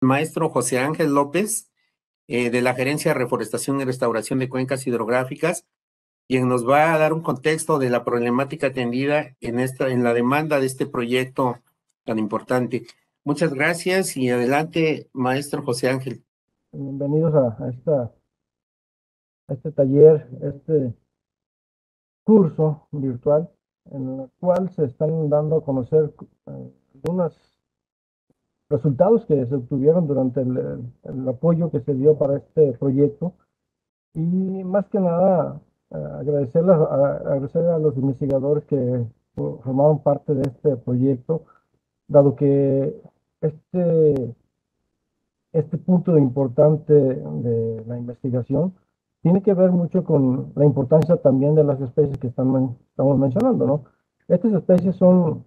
maestro José Ángel López, eh, de la Gerencia de Reforestación y Restauración de Cuencas Hidrográficas, quien nos va a dar un contexto de la problemática atendida en, esta, en la demanda de este proyecto tan importante. Muchas gracias y adelante, maestro José Ángel. Bienvenidos a, a este taller, este curso virtual en el cual se están dando a conocer eh, algunos resultados que se obtuvieron durante el, apoyo que se dio para este proyecto y más que nada agradecer, agradecer a los investigadores que formaron parte de este proyecto, dado que este, este punto importante de la investigación tiene que ver mucho con la importancia también de las especies que están, estamos mencionando, ¿no? Estas especies son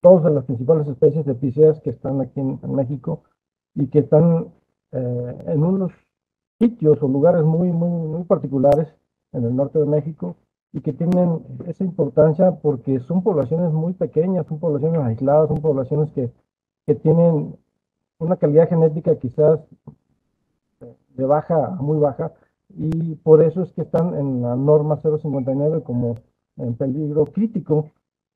todas las principales especies de piceas que están aquí en, México y que están eh, en unos sitios o lugares muy, muy, muy particulares en el norte de México y que tienen esa importancia porque son poblaciones muy pequeñas, son poblaciones aisladas, son poblaciones que, que tienen una calidad genética quizás de baja a muy baja y por eso es que están en la norma 059 como en peligro crítico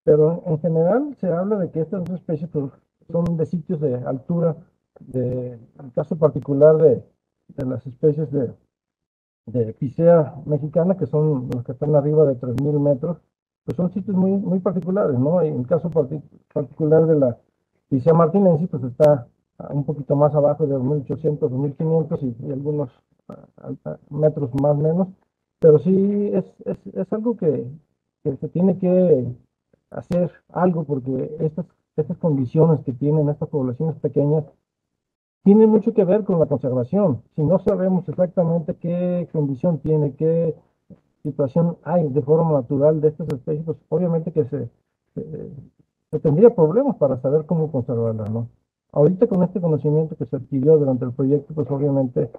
pero en general se habla de que estas especies pues, son de sitios de altura, de, en el caso particular de, de las especies de, de Picea mexicana, que son los que están arriba de 3.000 metros, pues son sitios muy, muy particulares, ¿no? en el caso particular de la Picea martinensis, pues está un poquito más abajo de 2.800, 2.500 y, y, algunos metros más menos, pero sí es, es, es algo que, que se tiene que hacer algo porque estas, condiciones que tienen estas poblaciones pequeñas tienen mucho que ver con la conservación. Si no sabemos exactamente qué condición tiene, qué situación hay de forma natural de estas especies, pues obviamente que se, se, tendría problemas para saber cómo conservarlas, ¿no? Ahorita con este conocimiento que se adquirió durante el proyecto, pues obviamente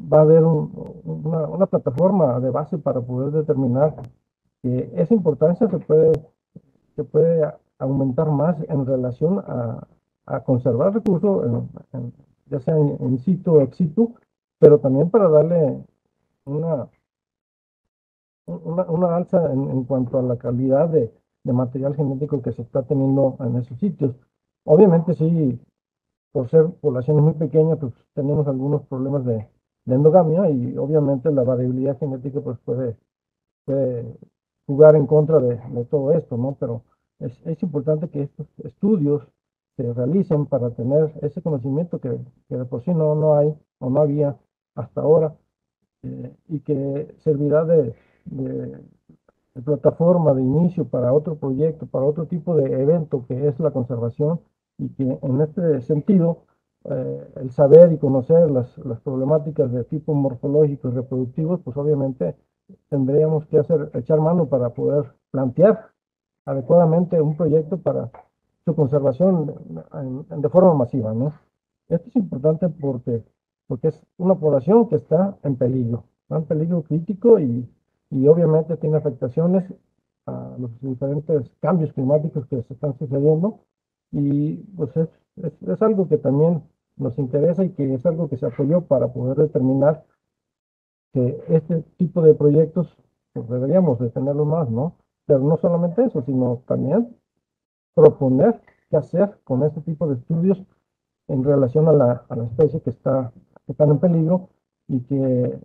va a haber una, una plataforma de base para poder determinar que esa importancia se puede se puede aumentar más en relación a, a conservar recursos, ya sea en, en, situ o ex situ, pero también para darle una, una, una alza en, en, cuanto a la calidad de, de, material genético que se está teniendo en esos sitios. Obviamente sí, por ser poblaciones muy pequeñas, pues tenemos algunos problemas de, de endogamia y obviamente la variabilidad genética pues puede, puede jugar en contra de, de todo esto, ¿no? Pero es, es, importante que estos estudios se realicen para tener ese conocimiento que, que de por sí no, no hay o no había hasta ahora eh, y que servirá de, de, de, plataforma de inicio para otro proyecto, para otro tipo de evento que es la conservación y que en este sentido eh, el saber y conocer las, las problemáticas de tipo morfológico y reproductivos, pues obviamente tendríamos que hacer, echar mano para poder plantear adecuadamente un proyecto para su conservación de forma masiva, ¿no? Esto es importante porque, porque es una población que está en peligro, está en peligro crítico y, y obviamente tiene afectaciones a los diferentes cambios climáticos que se están sucediendo y pues es, es, es algo que también nos interesa y que es algo que se apoyó para poder determinar que este tipo de proyectos pues deberíamos de tenerlo más, ¿no? Pero no solamente eso, sino también proponer qué hacer con este tipo de estudios en relación a la, a la especie que está, que está en peligro y que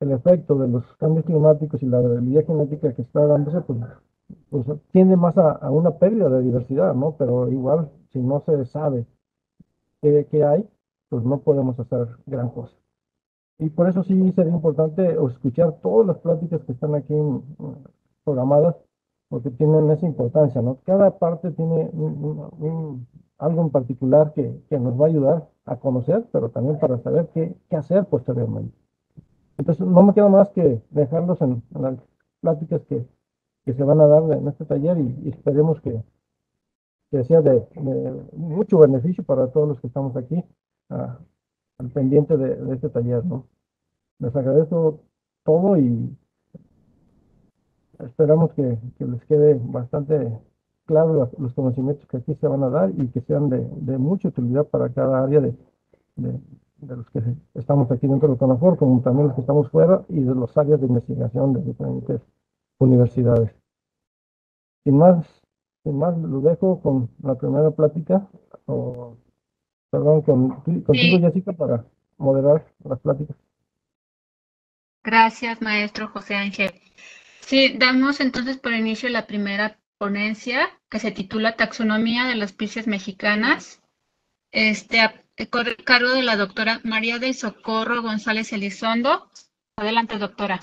el efecto de los cambios climáticos y la variabilidad genética que está dándose, pues, pues tiende más a, a, una pérdida de diversidad, ¿no? Pero igual, si no se sabe qué, qué, hay, pues no podemos hacer gran cosa. Y por eso sí sería importante escuchar todas las pláticas que están aquí en, programadas porque tienen esa importancia, ¿no? Cada parte tiene un, un, algo en particular que, que, nos va a ayudar a conocer, pero también para saber qué, qué, hacer posteriormente. Entonces, no me queda más que dejarlos en, en las pláticas que, que, se van a dar en este taller y, y esperemos que, que sea de, de, mucho beneficio para todos los que estamos aquí uh, al pendiente de, de este taller, ¿no? Les agradezco todo y esperamos que, que, les quede bastante claro los, los, conocimientos que aquí se van a dar y que sean de, de mucha utilidad para cada área de, de, los que estamos aquí dentro de CONAFOR, como también los que estamos fuera y de las áreas de investigación de diferentes universidades. Sin más, sin más, lo dejo con la primera plática, o, perdón, contigo Jessica para moderar las pláticas. Gracias, maestro José Ángel. Sí, damos entonces por inicio la primera ponencia que se titula Taxonomía de las especies mexicanas, este, a cargo de la doctora María del Socorro González Elizondo. Adelante, doctora.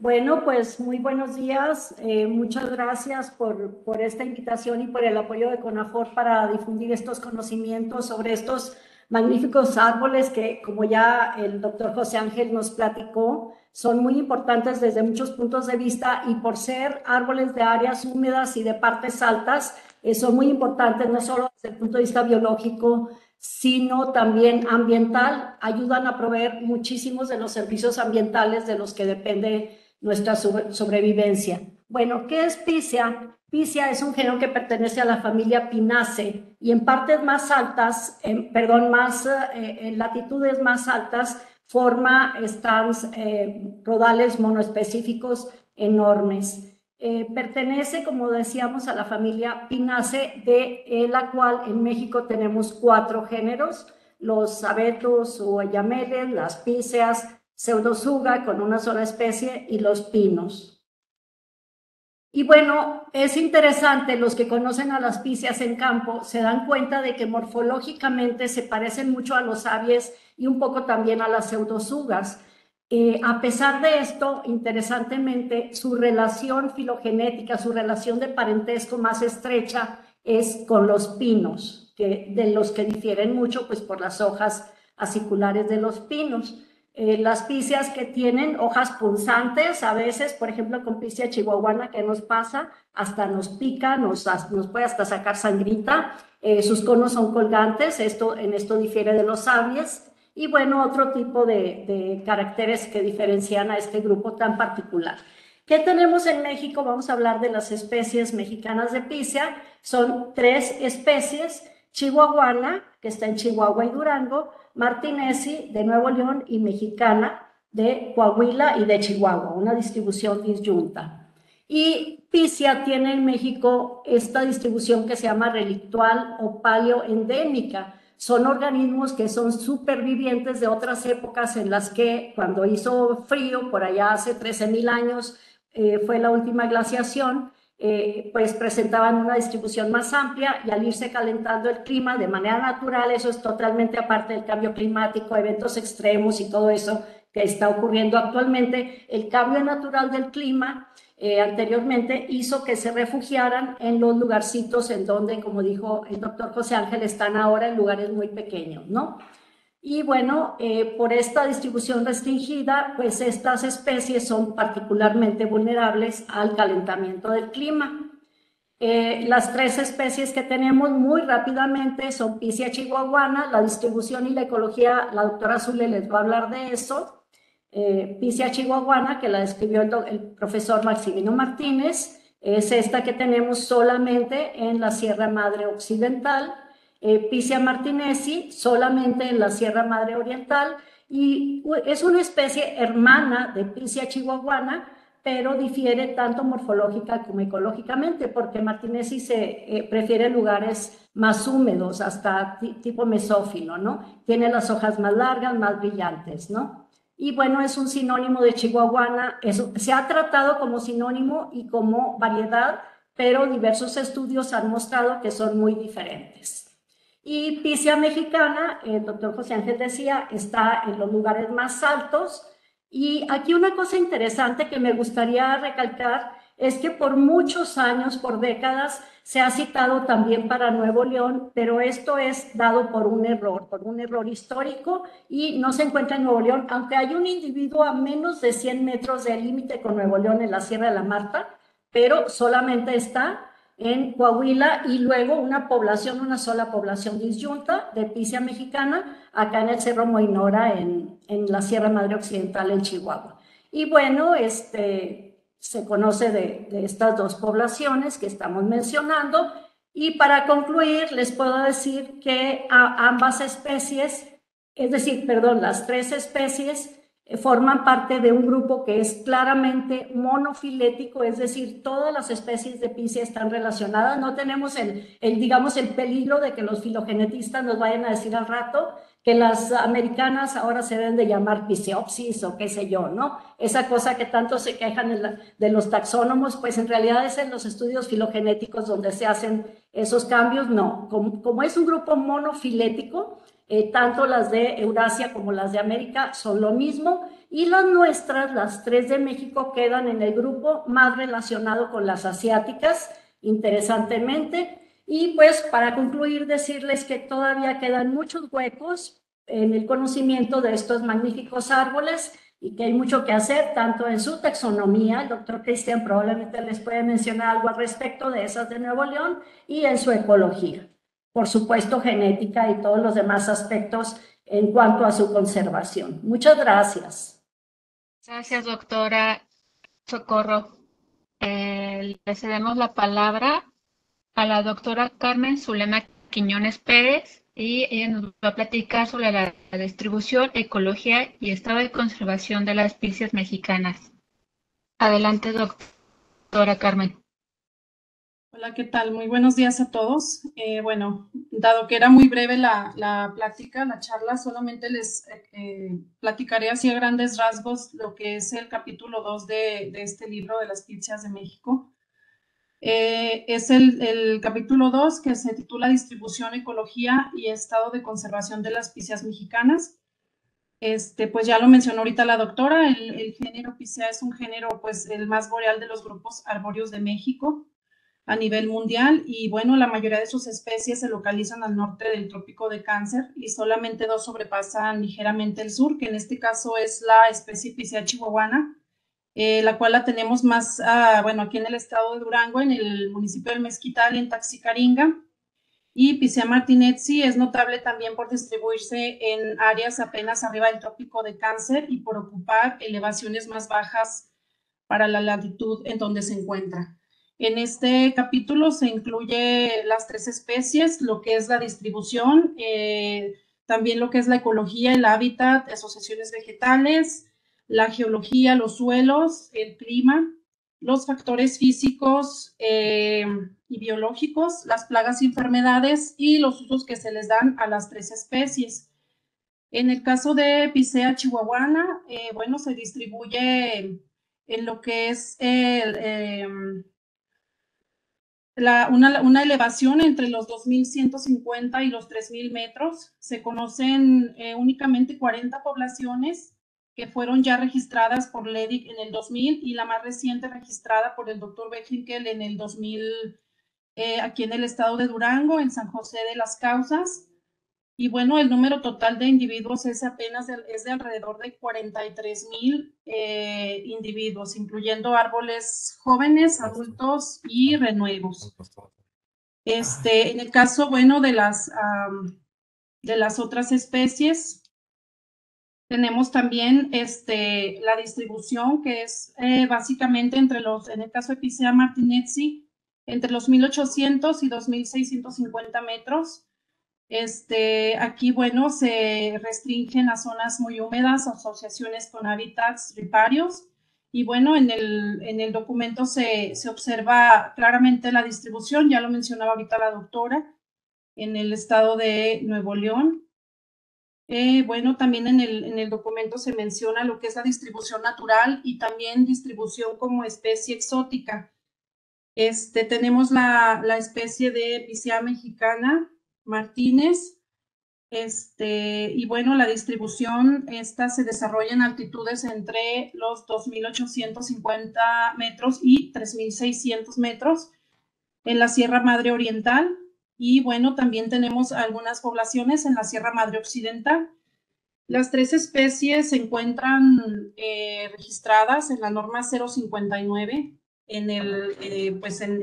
Bueno, pues muy buenos días. Eh, muchas gracias por, esta invitación y por el apoyo de CONAFOR para difundir estos conocimientos sobre estos magníficos árboles que, como ya el doctor José Ángel nos platicó, son muy importantes desde muchos puntos de vista y por ser árboles de áreas húmedas y de partes altas, eh, son muy importantes no solo desde el punto de vista biológico, sino también ambiental. Ayudan a proveer muchísimos de los servicios ambientales de los que depende nuestra sobrevivencia. Bueno, ¿qué es Picea? Picea es un género que pertenece a la familia Pinaceae y en partes más altas, perdón, más, eh, en latitudes más altas, forma stands eh, rodales monoespecíficos enormes. Eh, pertenece, como decíamos, a la familia Pinaceae, de la cual en México tenemos cuatro géneros, los abetos o ayameles, las píceas, pseudosuga con una sola especie y los pinos. Y bueno, es interesante, los que conocen a las picias en campo se dan cuenta de que morfológicamente se parecen mucho a los aves y un poco también a las pseudosugas. Eh, a pesar de esto, interesantemente, su relación filogenética, su relación de parentesco más estrecha es con los pinos, de los que difieren mucho pues, por las hojas aciculares de los pinos. Eh, las picias que tienen hojas punzantes, a veces, por ejemplo, con picia chihuahuana, que nos pasa? Hasta nos pica, nos, nos puede hasta sacar sangrita. Eh, sus conos son colgantes, esto, en esto difiere de los sabies. Y bueno, otro tipo de, caracteres que diferencian a este grupo tan particular. ¿Qué tenemos en México? Vamos a hablar de las especies mexicanas de picia. Son tres especies. Chihuahuana, que está en Chihuahua y Durango, Martinesi de Nuevo León y Mexicana de Coahuila y de Chihuahua, una distribución disyunta. Y Picia tiene en México esta distribución que se llama relictual o paleoendémica. Son organismos que son supervivientes de otras épocas en las que cuando hizo frío, por allá hace 13.000 años, eh, fue la última glaciación, eh, pues presentaban una distribución más amplia y al irse calentando el clima de manera natural, eso es totalmente aparte del cambio climático, eventos extremos y todo eso que está ocurriendo actualmente, el cambio natural del clima eh, anteriormente hizo que se refugiaran en los lugarcitos en donde, como dijo el doctor José Ángel, están ahora en lugares muy pequeños, ¿no? Y bueno, eh, por esta distribución restringida, pues estas especies son particularmente vulnerables al calentamiento del clima. Eh, las tres especies que tenemos muy rápidamente son Picia chihuahuana, la distribución y la ecología, la doctora Zule les va a hablar de eso. Eh, Picia chihuahuana, que la describió el, profesor Maximino Martínez, es esta que tenemos solamente en la Sierra Madre Occidental eh, Picia martinesi solamente en la Sierra Madre Oriental y es una especie hermana de Picia chihuahuana, pero difiere tanto morfológica como ecológicamente, porque martinesi se eh, prefiere lugares más húmedos, hasta tipo mesófilo, ¿no? Tiene las hojas más largas, más brillantes, ¿no? Y bueno, es un sinónimo de chihuahuana, eso, se ha tratado como sinónimo y como variedad, pero diversos estudios han mostrado que son muy diferentes. Y Picia mexicana, el doctor José Ángel decía, está en los lugares más altos. Y aquí una cosa interesante que me gustaría recalcar es que por muchos años, por décadas, se ha citado también para Nuevo León, pero esto es dado por un error, por un error histórico y no se encuentra en Nuevo León, aunque hay un individuo a menos de 100 metros del límite con Nuevo León en la Sierra de la Marta, pero solamente está en Coahuila y luego una población, una sola población disyunta de Picia mexicana, acá en el Cerro Moinora, en, en la Sierra Madre Occidental, en Chihuahua. Y bueno, este, se conoce de, de estas dos poblaciones que estamos mencionando. Y para concluir, les puedo decir que a ambas especies es decir, perdón, las tres especies eh, forman parte de un grupo que es claramente monofilético, es decir, todas las especies de Piscia están relacionadas. No tenemos el, el, digamos, el peligro de que los filogenetistas nos vayan a decir al rato que las americanas ahora se deben de llamar Pisceopsis o qué sé yo, ¿no? Esa cosa que tanto se quejan de los taxónomos, pues en realidad es en los estudios filogenéticos donde se hacen esos cambios. No, como, como es un grupo monofilético, eh, tanto las de Eurasia como las de América son lo mismo y las nuestras, las tres de México, quedan en el grupo más relacionado con las asiáticas, interesantemente. Y pues para concluir, decirles que todavía quedan muchos huecos en el conocimiento de estos magníficos árboles y que hay mucho que hacer, tanto en su taxonomía, el doctor Cristian probablemente les puede mencionar algo al respecto de esas de Nuevo León, y en su ecología por supuesto, genética y todos los demás aspectos en cuanto a su conservación. Muchas gracias. Gracias, doctora Socorro. Eh, le cedemos la palabra a la doctora Carmen Zulema Quiñones Pérez y ella nos va a platicar sobre la, distribución, ecología y estado de conservación de las especies mexicanas. Adelante, doctora Carmen. Hola, ¿qué tal? Muy buenos días a todos. Eh, bueno, dado que era muy breve la, la plática, la charla, solamente les eh, platicaré así a grandes rasgos lo que es el capítulo 2 de, de este libro de las pizzas de México. Eh, es el, capítulo 2 que se titula Distribución, Ecología y Estado de Conservación de las Picias Mexicanas. Este, pues ya lo mencionó ahorita la doctora, el, el género Picea es un género, pues el más boreal de los grupos arbóreos de México a nivel mundial y bueno, la mayoría de sus especies se localizan al norte del trópico de cáncer y solamente dos sobrepasan ligeramente el sur, que en este caso es la especie Picea chihuahuana, eh, la cual la tenemos más, ah, bueno, aquí en el estado de Durango, en el municipio del Mezquital en Taxicaringa. Y Picea martinetsi es notable también por distribuirse en áreas apenas arriba del trópico de cáncer y por ocupar elevaciones más bajas para la latitud en donde se encuentra. En este capítulo se incluye las tres especies, lo que es la distribución, eh, también lo que es la ecología, el hábitat, asociaciones vegetales, la geología, los suelos, el clima, los factores físicos eh, y biológicos, las plagas y enfermedades y los usos que se les dan a las tres especies. En el caso de Picea chihuahuana, eh, bueno, se distribuye en lo que es em, una, elevación entre los 2.150 y los 3.000 metros. Se conocen eh, únicamente 40 poblaciones que fueron ya registradas por LEDIC en el 2000 y la más reciente registrada por el doctor Bechinkel en el 2000 eh, aquí en el estado de Durango, en San José de las Causas. Y bueno, el número total de individuos es apenas de, es de alrededor de 43 mil eh, individuos, incluyendo árboles jóvenes, adultos y renuevos. Este, en el caso, bueno, de las, de las otras especies, tenemos también este, la distribución que es eh, básicamente entre los, en el caso de Picea martinetsi, entre los 1800 y 2650 metros este, aquí, bueno, se restringen a zonas muy húmedas, asociaciones con hábitats riparios. Y bueno, en el, en el documento se, se, observa claramente la distribución, ya lo mencionaba ahorita la doctora, en el estado de Nuevo León. Eh, bueno, también en el, en el documento se menciona lo que es la distribución natural y también distribución como especie exótica. Este, tenemos la, la especie de Picea mexicana, Martínez. Este, y bueno, la distribución esta se desarrolla en altitudes entre los 2.850 metros y 3.600 metros en la Sierra Madre Oriental. Y bueno, también tenemos algunas poblaciones en la Sierra Madre Occidental. Las tres especies se encuentran eh, registradas en la norma 059 en el, eh, pues en,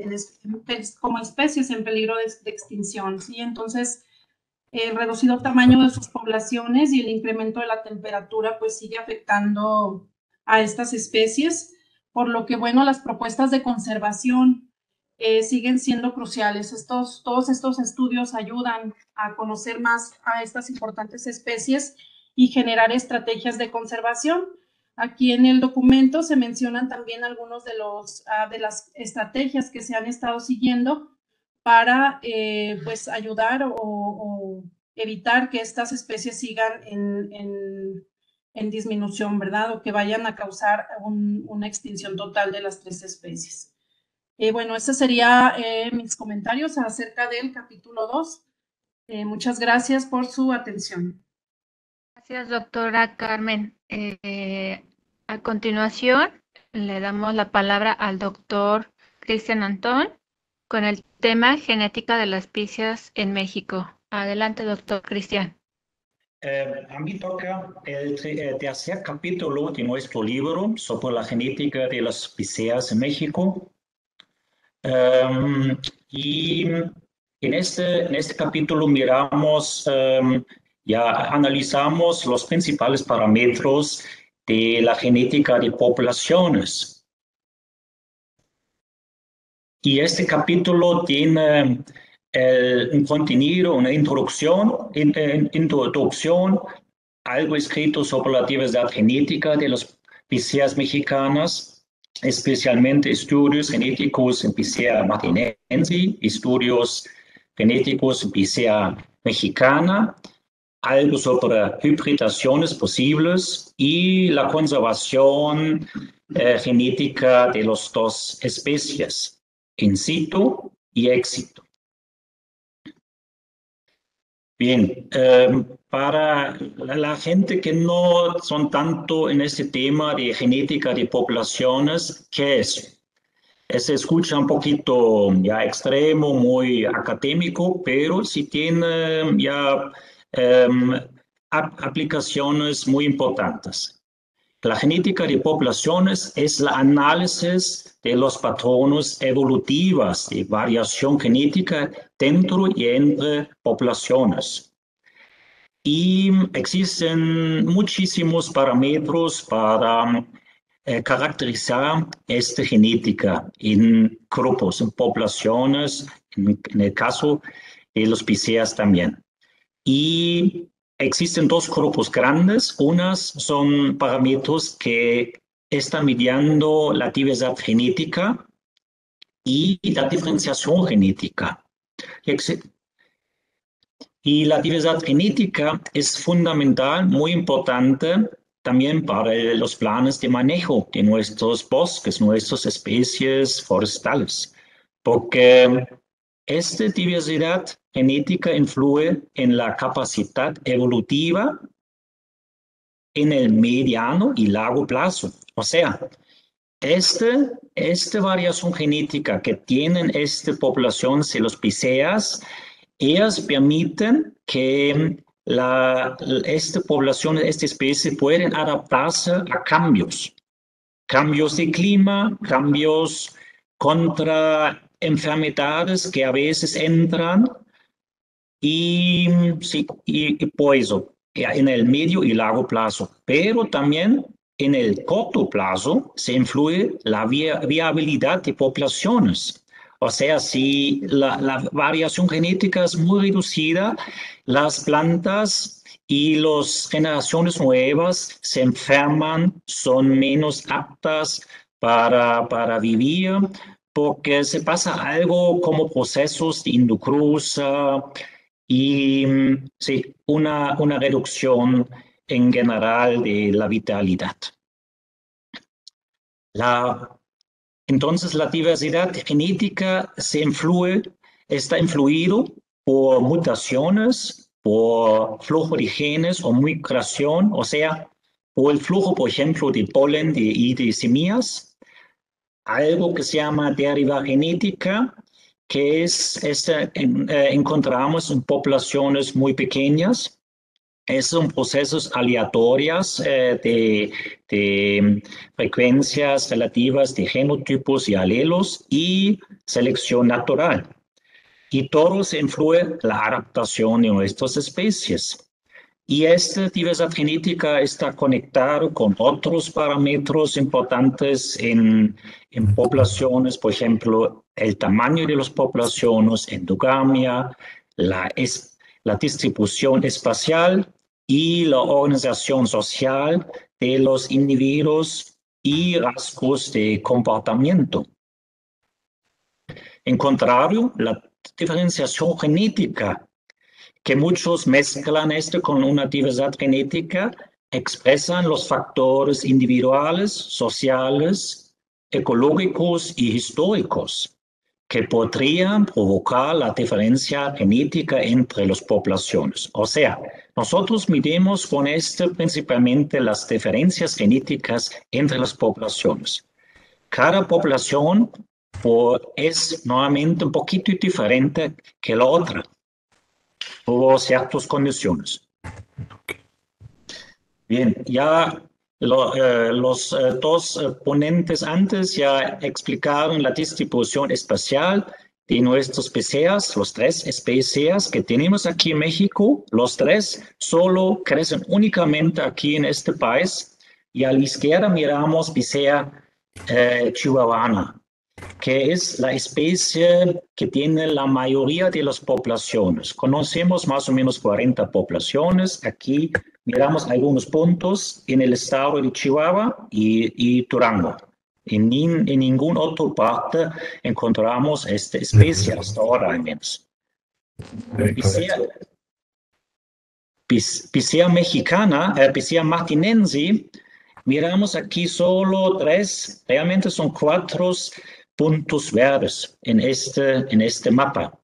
como especies en peligro de, extinción, ¿sí? Entonces, el reducido tamaño de sus poblaciones y el incremento de la temperatura, pues sigue afectando a estas especies, por lo que, bueno, las propuestas de conservación eh, siguen siendo cruciales. Estos, todos estos estudios ayudan a conocer más a estas importantes especies y generar estrategias de conservación. Aquí en el documento se mencionan también algunos de, ah, de las estrategias que se han estado siguiendo para eh, pues ayudar o, evitar que estas especies sigan en, disminución, ¿verdad? O que vayan a causar una extinción total de las tres especies. Eh, bueno, esos serían eh, mis comentarios acerca del capítulo 2. Eh, muchas gracias por su atención. Gracias, doctora Carmen. a continuación, le damos la palabra al doctor Cristian Antón con el tema genética de las picias en México. Adelante, doctor Cristian. a mí toca el, tercer capítulo de nuestro libro sobre la genética de las píceas en México. Em, y en este, en este capítulo miramos, em, ya analizamos los principales parámetros de la genética de poblaciones. Y este capítulo tiene un contenido, una introducción, introducción, algo escrito sobre la diversidad genética de las piseas mexicanas, especialmente estudios genéticos en Picea martinense, estudios genéticos en Picea mexicana, algo sobre hibridaciones posibles y la conservación eh, genética de las dos especies, in situ y éxito. Bien, em, para la, gente que no son tanto en este tema de genética de poblaciones, ¿qué es? Se escucha un poquito ya extremo, muy académico, pero sí tiene ya em, aplicaciones muy importantes. La genética de poblaciones es el análisis de los patrones evolutivos de variación genética dentro y entre poblaciones. Y existen muchísimos parámetros para eh, caracterizar esta genética en grupos, en poblaciones, en, el caso de los piseas también. Y Existen dos grupos grandes. Unas son parámetros que están midiendo la diversidad genética y la diferenciación genética. Y la diversidad genética es fundamental, muy importante también para los planes de manejo de nuestros bosques, nuestras especies forestales, porque esta diversidad genética influye en la capacidad evolutiva en el mediano y largo plazo. O sea, este, esta variación genética que tienen esta población de los piseas, ellas permiten que la, esta población, esta especie pueden adaptarse a cambios, cambios de clima, cambios contra enfermedades que a veces entran y, sí, eso en el medio y largo plazo, pero también en el corto plazo se influye la viabilidad de poblaciones. O sea, si la, la, variación genética es muy reducida, las plantas y las generaciones nuevas se enferman, son menos aptas para, para vivir, porque se pasa algo como procesos de endocruza y sí, una, una reducción en general de la vitalidad. La, entonces, la diversidad genética se influye, está influido por mutaciones, por flujo de genes o migración, o sea, por el flujo, por ejemplo, de polen y de semillas, algo que se llama deriva genética, que es, este, encontramos en poblaciones muy pequeñas. Es son procesos aleatorios eh, de, de, frecuencias relativas de genotipos y alelos y selección natural. Y todo se influye la adaptación de nuestras especies. Y esta diversidad genética está conectada con otros parámetros importantes en, en poblaciones, por ejemplo, el tamaño de las poblaciones, endogamia, la, es, la distribución espacial y la organización social de los individuos y rasgos de comportamiento. En contrario, la diferenciación genética, que muchos mezclan esto con una diversidad genética, expresan los factores individuales, sociales, ecológicos y históricos que podrían provocar la diferencia genética entre las poblaciones. O sea, nosotros midimos con esto principalmente las diferencias genéticas entre las poblaciones. Cada población es nuevamente un poquito diferente que la otra por ciertas condiciones. Bien, ya eh, los eh, dos eh, ponentes antes ya explicaron la distribución espacial de nuestros PCAs, los tres especies que tenemos aquí en México, los tres solo crecen únicamente aquí en este país. Y a la izquierda miramos Picea chihuahuana, que es la especie que tiene la mayoría de las poblaciones. Conocemos más o menos 40 poblaciones. Aquí miramos algunos puntos en el estado de Chihuahua y, y Durango. En, en ninguna otra parte encontramos esta especie hasta ahora al menos. Picea, mexicana, eh, martinense, miramos aquí solo tres, realmente son cuatro puntos verdes en este, en este mapa.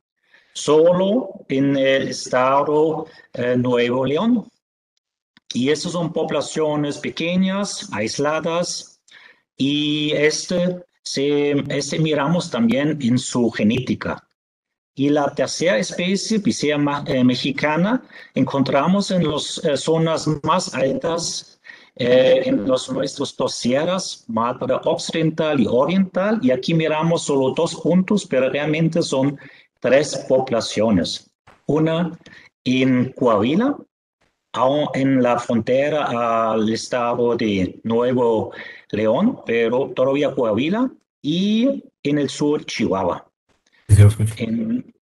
Solo en el estado eh, Nuevo León. Y estas son poblaciones pequeñas, aisladas, y este, se, este miramos también en su genética. Y la tercera especie, Picea eh, mexicana, encontramos en las eh, zonas más altas eh, en los nuestros dos sierras, Madre Occidental y Oriental, y aquí miramos solo dos puntos, pero realmente son tres poblaciones. Una en Coahuila, en la frontera al estado de Nuevo León, pero todavía Coahuila, y en el sur Chihuahua. En,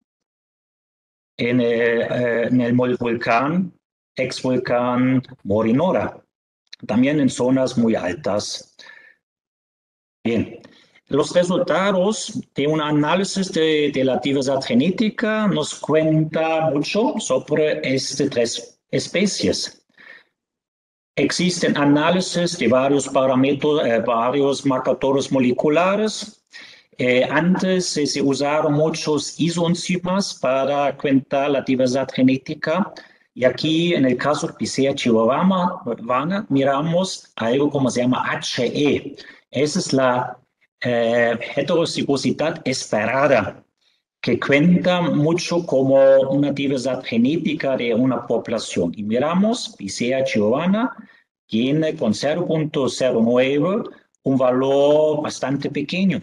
en, eh, en el volcán, ex volcán Morinora también en zonas muy altas. Bien, los resultados de un análisis de, la diversidad genética nos cuenta mucho sobre estas tres especies. Existen análisis de varios parámetros, eh, varios marcadores moleculares. Eh, antes se usaron muchos isoenzimas para cuentar la diversidad genética y aquí, en el caso de Picea chihuahuana, miramos algo como se llama HE. Esa es la eh, heterocigosidad esperada, que cuenta mucho como una diversidad genética de una población. Y miramos, Picea chihuahuana tiene con 0.09 un valor bastante pequeño.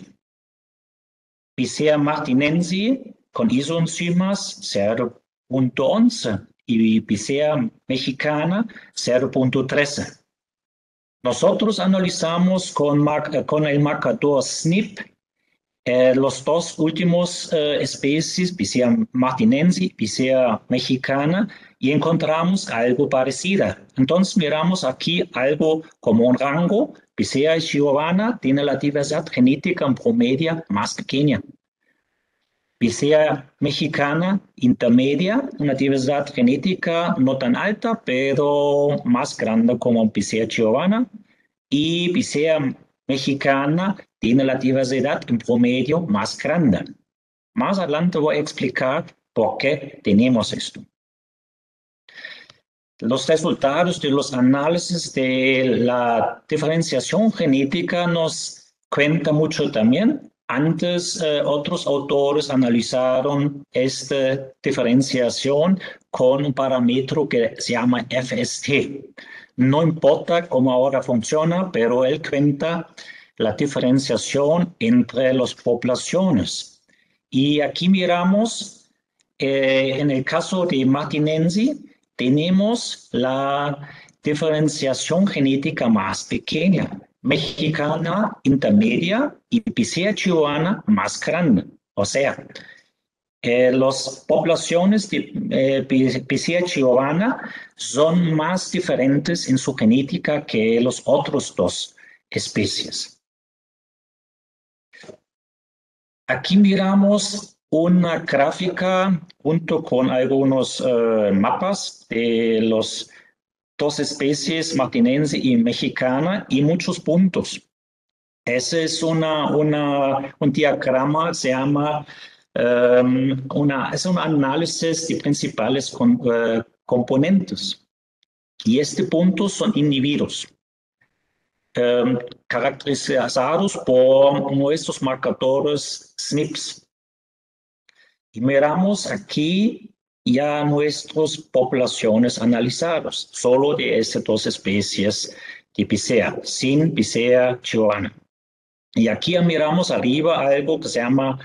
Picea martinense con isoenzimas 0.11 y Picea mexicana 0.13. Nosotros analizamos con, con el marcador SNP eh, los dos últimos eh, especies, Picea martinense y mexicana, y encontramos algo parecido. Entonces miramos aquí algo como un rango. Picea chihuahuana tiene la diversidad genética en promedio más pequeña. Picea mexicana intermedia, una diversidad genética no tan alta, pero más grande como Picea chihuahuana. Y Picea mexicana tiene la diversidad en promedio más grande. Más adelante voy a explicar por qué tenemos esto. Los resultados de los análisis de la diferenciación genética nos cuenta mucho también antes, eh, otros autores analizaron esta diferenciación con un parámetro que se llama FST. No importa cómo ahora funciona, pero él cuenta la diferenciación entre las poblaciones. Y aquí miramos, eh, en el caso de Martinense, tenemos la diferenciación genética más pequeña, mexicana intermedia y pisea chihuahua más grande. O sea, eh, las poblaciones de eh, Piscea chihuahua son más diferentes en su genética que los otros dos especies. Aquí miramos una gráfica junto con algunos eh, mapas de los dos especies martinense y mexicana y muchos puntos. Ese es una, una, un diagrama, se llama um, una, es un análisis de principales uh, componentes. Y este punto son individuos um, caracterizados por nuestros marcadores SNPs. Y miramos aquí ya nuestras poblaciones analizadas, solo de estas dos especies de Picea, sin Picea chihuahua. Y aquí miramos arriba algo que se llama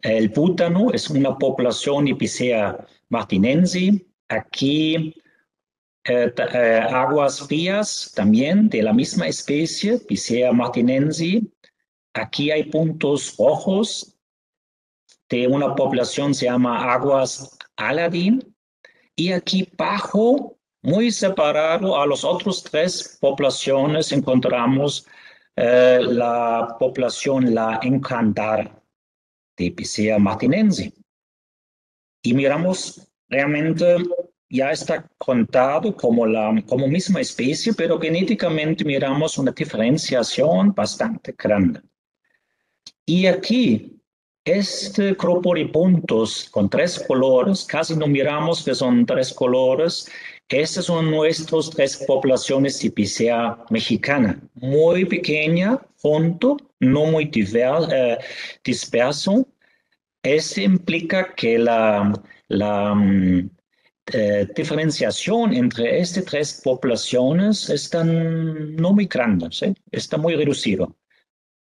el bútano, es una población Ipicea martinense. Aquí eh, eh, aguas frías también de la misma especie, Picea martinense. Aquí hay puntos rojos de una población se llama aguas aladín. Y aquí bajo, muy separado a las otras tres poblaciones, encontramos eh, la población La Encantada de Picea martinense. Y miramos, realmente ya está contado como la como misma especie, pero genéticamente miramos una diferenciación bastante grande. Y aquí, este grupo de puntos con tres colores, casi no miramos que son tres colores, estas son nuestras tres poblaciones de Picea mexicana, muy pequeña, junto, no muy diver, eh, disperso. Eso implica que la, mm, eh, diferenciación entre estas tres poblaciones está no muy grande, ¿sí? está muy reducido.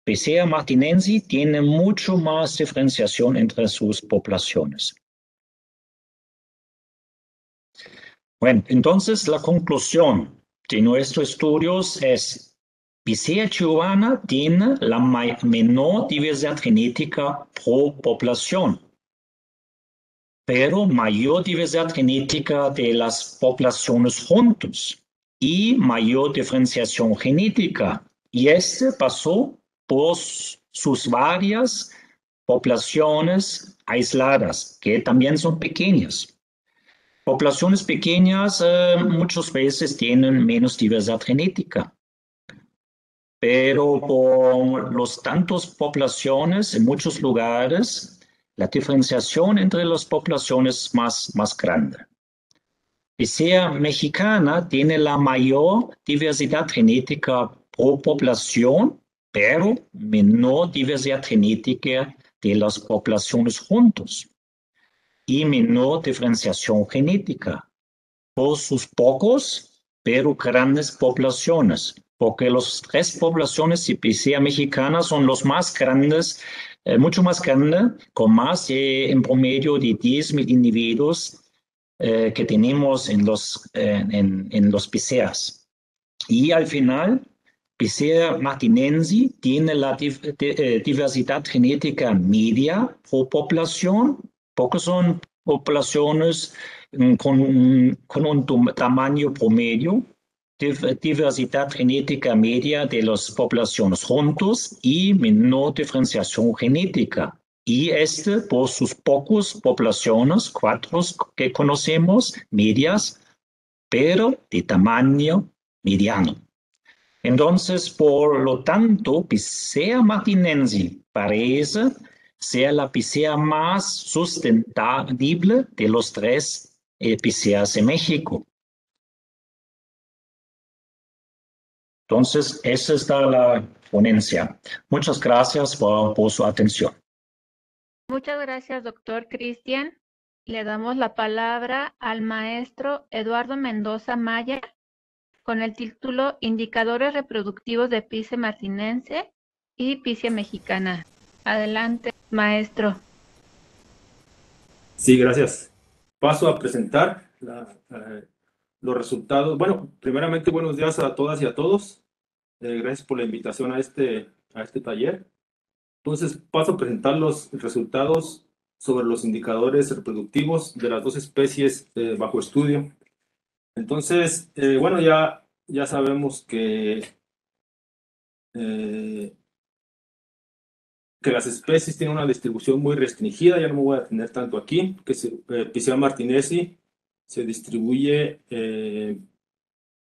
Picea martinense tiene mucho más diferenciación entre sus poblaciones. Bueno, entonces la conclusión de nuestros estudios es, Picea chihuahua tiene la menor diversidad genética por población, pero mayor diversidad genética de las poblaciones juntos y mayor diferenciación genética. Y este pasó por sus varias poblaciones aisladas, que también son pequeñas. Poblaciones pequeñas eh, muchas veces tienen menos diversidad genética, pero por los tantos poblaciones en muchos lugares, la diferenciación entre las poblaciones es más, más grande. sea mexicana tiene la mayor diversidad genética por población, pero menor diversidad genética de las poblaciones juntos y menor diferenciación genética por sus pocos pero grandes poblaciones, porque las tres poblaciones Picea mexicanas son los más grandes, eh, mucho más grandes, con más en promedio de 10.000 individuos eh, que tenemos en los, eh, en, en, los Piceas. Y al final, Picea martinense tiene la diversidad genética media por población porque son poblaciones mm, con, con un tamaño promedio, diversidad genética media de las poblaciones juntos y menor diferenciación genética. Y este por sus pocas poblaciones, cuatro que conocemos, medias, pero de tamaño mediano. Entonces, por lo tanto, Picea martinense parece sea la piscina más sustentable de los tres piscinas en México. Entonces, esa está la ponencia. Muchas gracias por, por su atención. Muchas gracias, doctor Cristian. Le damos la palabra al maestro Eduardo Mendoza Maya con el título Indicadores reproductivos de Pice martinense y Pice mexicana. Adelante, maestro. Sí, gracias. Paso a presentar los resultados. Bueno, primeramente, buenos días a todas y a todos. Eh, gracias por la invitación a este, a este taller. Entonces, paso a presentar los resultados sobre los indicadores reproductivos de las dos especies eh, bajo estudio. Entonces, eh, bueno, ya, ya sabemos que, que las especies tienen una distribución muy restringida, ya no me voy a detener tanto aquí, que se, Picea martinesi se distribuye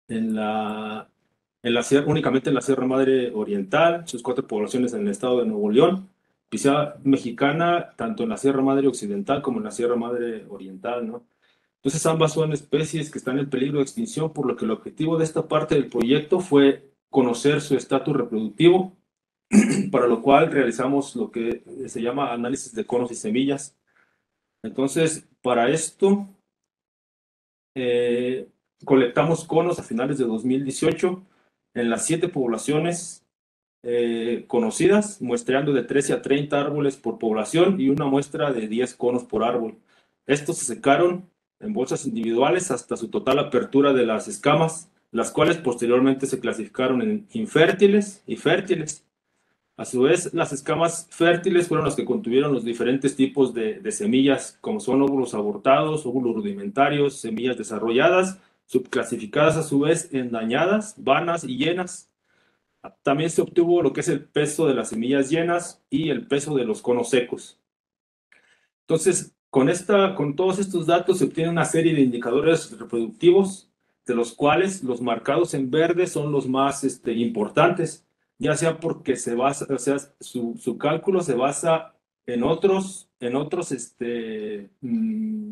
en la en la únicamente en la Sierra Madre Oriental, sus cuatro poblaciones en el estado de Nuevo León, pisada mexicana, tanto en la Sierra Madre Occidental como en la Sierra Madre Oriental, ¿no? Entonces ambas son especies que están en peligro de extinción, por lo que el objetivo de esta parte del proyecto fue conocer su estatus reproductivo, para lo cual realizamos lo que se llama análisis de conos y semillas. Entonces, para esto, eh, colectamos conos a finales de 2018 en las siete poblaciones eh, conocidas, muestreando de 13 a 30 árboles por población y una muestra de 10 conos por árbol. Estos se secaron en bolsas individuales hasta su total apertura de las escamas, las cuales posteriormente se clasificaron en infértiles y fértiles. A su vez, las escamas fértiles fueron las que contuvieron los diferentes tipos de, semillas, como son óvulos abortados, óvulos rudimentarios, semillas desarrolladas subclasificadas a su vez en dañadas, vanas y llenas. También se obtuvo lo que es el peso de las semillas llenas y el peso de los conos secos. Entonces, con, esta, con todos estos datos se obtiene una serie de indicadores reproductivos, de los cuales los marcados en verde son los más este, importantes, ya sea porque se basa, o sea, su, su cálculo se basa en otros, en otros este, mm,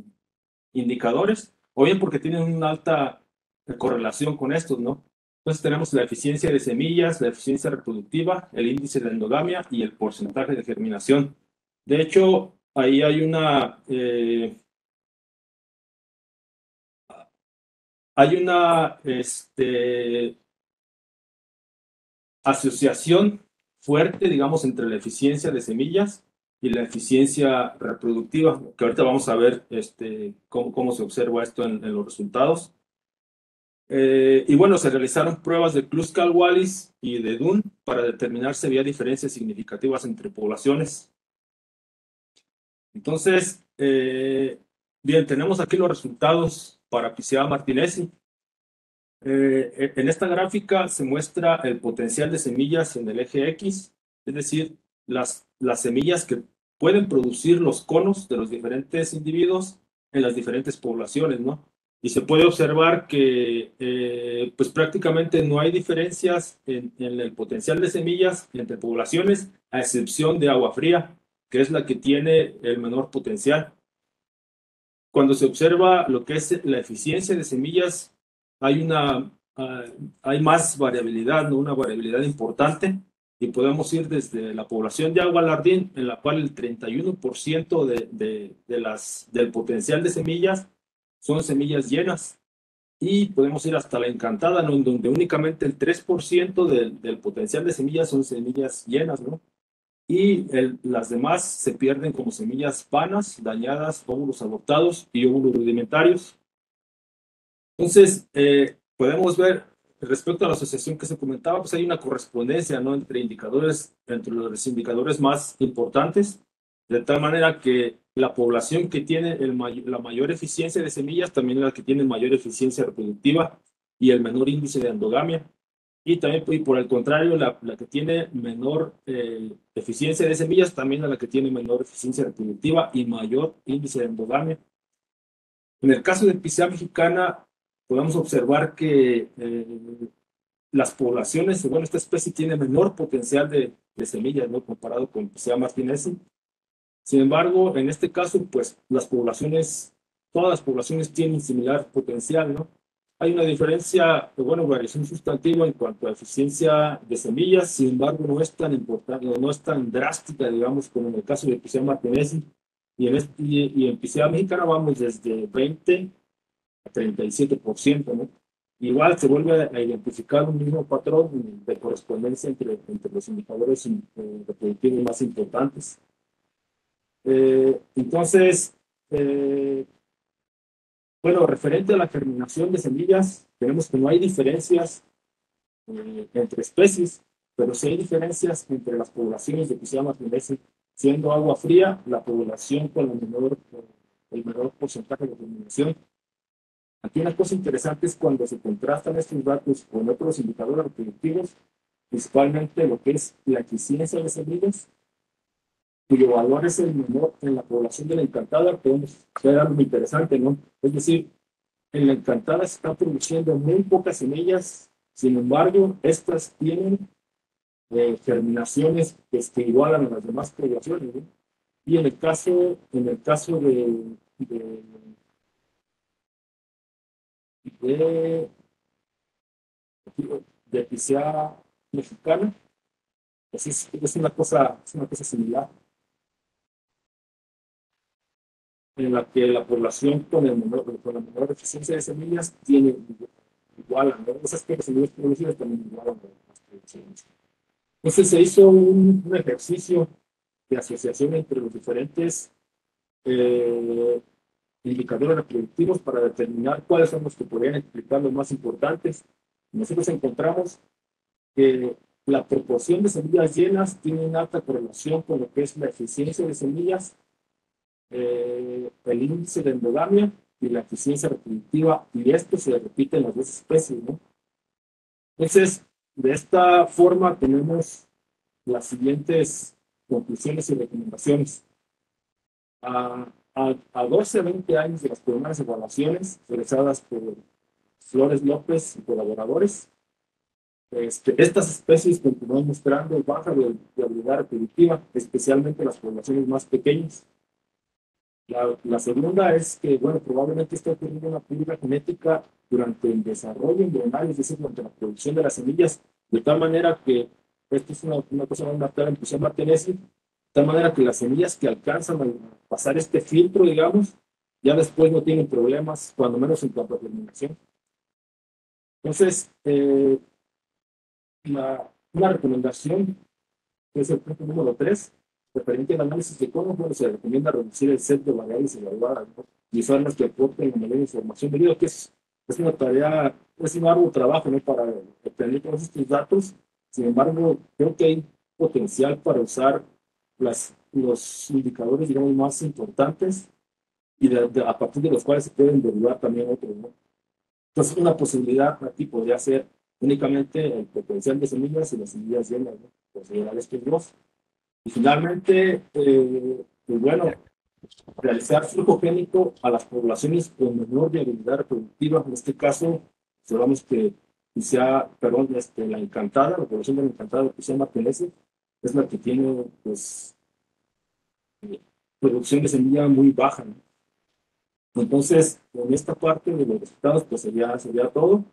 indicadores o bien porque tienen una alta correlación con estos, ¿no? Entonces tenemos la eficiencia de semillas, la eficiencia reproductiva, el índice de endogamia y el porcentaje de germinación. De hecho, ahí hay una... Eh, hay una este, asociación fuerte, digamos, entre la eficiencia de semillas y la eficiencia reproductiva, que ahorita vamos a ver este, cómo, se observa esto en, los resultados. Eh, y bueno, se realizaron pruebas de Kluskal-Wallis y de Dunn para determinar si había diferencias significativas entre poblaciones. Entonces, eh, bien, tenemos aquí los resultados para Picea martinesi. Eh, en esta gráfica se muestra el potencial de semillas en el eje X, es decir, las, las semillas que pueden producir los conos de los diferentes individuos en las diferentes poblaciones, ¿no? Y se puede observar que eh, pues prácticamente no hay diferencias en, en, el potencial de semillas entre poblaciones, a excepción de agua fría, que es la que tiene el menor potencial. Cuando se observa lo que es la eficiencia de semillas, hay, una, uh, hay más variabilidad, ¿no? una variabilidad importante y podemos ir desde la población de Agua Lardín, en la cual el 31% de, de, de, las, del potencial de semillas son semillas llenas, y podemos ir hasta la Encantada, ¿no? donde únicamente el 3% del, del potencial de semillas son semillas llenas, ¿no? Y las demás se pierden como semillas vanas, dañadas, óvulos abortados y óvulos rudimentarios. Entonces, eh, podemos ver respecto a la asociación que se comentaba, pues hay una correspondencia ¿no? entre indicadores, entre los indicadores más importantes, de tal manera que la población que tiene el la mayor eficiencia de semillas también la que tiene mayor eficiencia reproductiva y el menor índice de endogamia. Y también, y por el contrario, la, la que tiene menor eh, eficiencia de semillas también es la que tiene menor eficiencia reproductiva y mayor índice de endogamia. En el caso de Picea mexicana, podemos observar que eh, las poblaciones, bueno, esta especie tiene menor potencial de, de semillas, ¿no? Comparado con Picea martinesi. Sin embargo, en este caso, pues las poblaciones, todas las poblaciones tienen similar potencial, ¿no? Hay una diferencia, bueno, variación sustantiva en cuanto a eficiencia de semillas, sin embargo, no es tan importante, no es tan drástica, digamos, como en el caso de Picea martinesi. Y en, este, y, en Picea mexicana vamos desde 20 37%, ¿no? Igual se vuelve a identificar un mismo patrón de correspondencia entre, entre los indicadores eh, reproductivos más importantes. Eh, entonces, eh, Bueno, referente a la germinación de semillas, tenemos que no hay diferencias eh, entre especies, pero sí hay diferencias entre las poblaciones de Picea martinense, siendo agua fría la población con la menor, el menor porcentaje de germinación. Aquí una cosa interesante es cuando se contrastan estos datos con otros indicadores reproductivos, principalmente lo que es la eficiencia de semillas, cuyo valor es el menor en la población de la encantada, podemos ver algo interesante, ¿no? Es decir, en la encantada se están produciendo muy pocas semillas, sin embargo, estas tienen eh, germinaciones que igualan a las demás poblaciones, ¿no? Y en el caso, en el caso de, de, de, de mexicana, pues es, es, una cosa, es una cosa similar. En la que la población con, el menor, con la menor eficiencia de semillas tiene igual, ¿no? Esas que semillas producidas también las producciones. Entonces se hizo un, un, ejercicio de asociación entre los diferentes eh, indicadores reproductivos para determinar cuáles son los que podrían explicar los más importantes. Nosotros encontramos que la proporción de semillas llenas tiene una alta correlación con lo que es la eficiencia de semillas eh, el índice de endogamia y la eficiencia reproductiva, y esto se repite en las dos especies, ¿no? Entonces, de esta forma tenemos las siguientes conclusiones y recomendaciones. A, a, a 12 a 20 años de las primeras evaluaciones realizadas por Flores López y colaboradores, este, estas especies continúan mostrando baja viabilidad reproductiva, especialmente las poblaciones más pequeñas. La, la, segunda es que, bueno, probablemente está ocurriendo una pérdida genética durante el desarrollo embrionario, es decir, durante la producción de las semillas, de tal manera que, esto es una, una cosa muy marcada en Pusea martinesi, de tal manera que las semillas que alcanzan a pasar este filtro, digamos, ya después no tienen problemas, cuando menos en cuanto a germinación. Entonces, eh, la, una recomendación, que es el punto número tres, referente al análisis de bueno, se recomienda reducir el set de variables evaluadas ¿no? usar las que aporten la mayor información, debido que es, es una tarea, es un arduo trabajo ¿no? para obtener todos estos datos. Sin embargo, creo que hay potencial para usar las, los indicadores, digamos, más importantes y de, de, a partir de los cuales se pueden derivar también otros. ¿no? Entonces, una posibilidad aquí podría ser únicamente el potencial de semillas y las semillas llenas, ¿no? considerar estos dos y finalmente, eh, pues bueno, realizar flujo génico a las poblaciones con menor viabilidad reproductiva. En este caso, sabemos que sea, perdón, este, la encantada, la población de la encantada que se llama es la que tiene, pues, producción de semilla muy baja. Entonces, en esta parte de los resultados, pues sería, sería todo.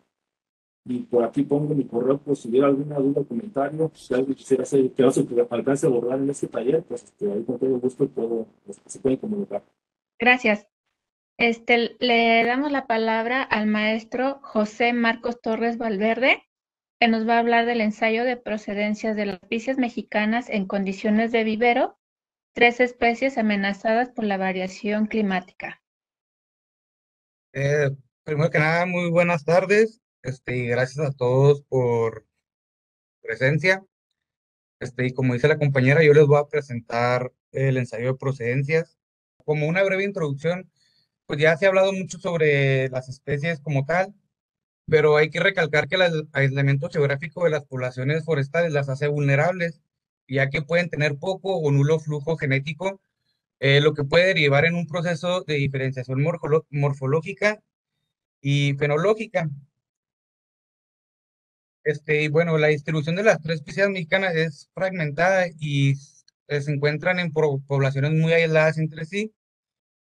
Y por aquí pongo mi correo por si hubiera alguna duda o comentario, si alguien quisiera hacer, que no se alcance a abordar en este taller, pues este, ahí con todo gusto puedo, pues, se pueden comunicar. Gracias. Este, le damos la palabra al maestro José Marcos Torres Valverde, que nos va a hablar del ensayo de procedencias de las especies mexicanas en condiciones de vivero, tres especies amenazadas por la variación climática. Eh, primero que nada, muy buenas tardes. Este, y gracias a todos por presencia. Este, y como dice la compañera, yo les voy a presentar el ensayo de procedencias. Como una breve introducción, pues ya se ha hablado mucho sobre las especies como tal, pero hay que recalcar que el aislamiento geográfico de las poblaciones forestales las hace vulnerables, ya que pueden tener poco o nulo flujo genético, eh, lo que puede derivar en un proceso de diferenciación morfológica y fenológica, este, y bueno, la distribución de las tres especies mexicanas es fragmentada y se encuentran en poblaciones muy aisladas entre sí,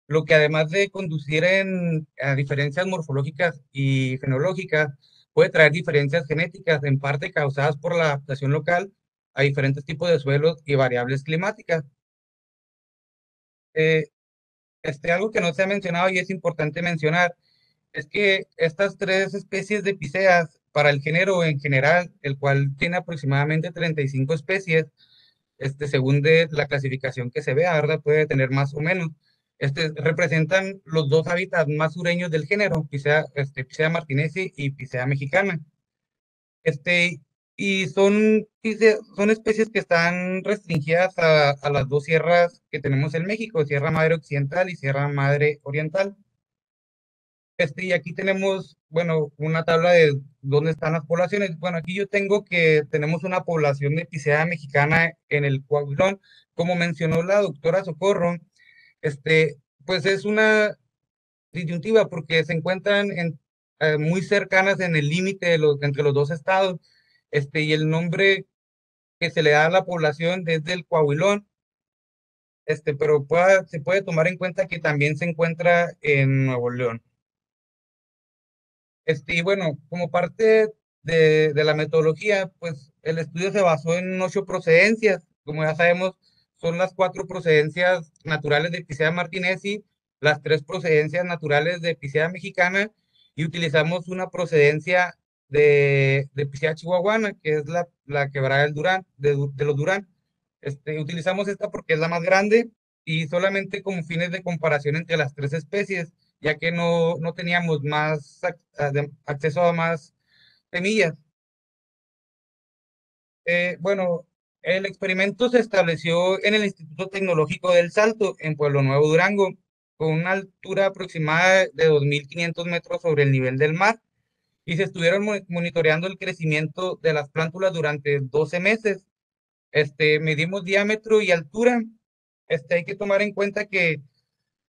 lo que además de conducir a diferencias morfológicas y fenológicas, puede traer diferencias genéticas, en parte causadas por la adaptación local a diferentes tipos de suelos y variables climáticas. Eh, este, algo que no se ha mencionado y es importante mencionar es que estas tres especies de piceas para el género en general, el cual tiene aproximadamente 35 especies, este, según de la clasificación que se vea, ¿verdad? Puede tener más o menos. este, representan los dos hábitats más sureños del género, Picea, este, Picea y Picea mexicana. Este, y son, son especies que están restringidas a, a, las dos sierras que tenemos en México, Sierra Madre Occidental y Sierra Madre Oriental. Este, y aquí tenemos, bueno, una tabla de dónde están las poblaciones. Bueno, aquí yo tengo que tenemos una población de Picea mexicana en el Coahuilón. Como mencionó la doctora Socorro, este, pues es una disyuntiva porque se encuentran en, eh, muy cercanas en el límite entre los dos estados, este, y el nombre que se le da a la población desde el Coahuilón, este, pero se puede tomar en cuenta que también se encuentra en Nuevo León. Este, y bueno, como parte de, de la metodología, pues el estudio se basó en ocho procedencias, como ya sabemos, son las cuatro procedencias naturales de Picea martinesi, las tres procedencias naturales de Picea mexicana y utilizamos una procedencia de, de Picea chihuahuana, que es la, la quebrada del Durán, de, de, los Durán. Este, utilizamos esta porque es la más grande y solamente como fines de comparación entre las tres especies, ya que no, no teníamos más acceso a más semillas. Eh, bueno, el experimento se estableció en el Instituto Tecnológico del Salto, en Pueblo Nuevo, Durango, con una altura aproximada de 2.500 metros sobre el nivel del mar, y se estuvieron monitoreando el crecimiento de las plántulas durante 12 meses. Este, medimos diámetro y altura. Este, hay que tomar en cuenta que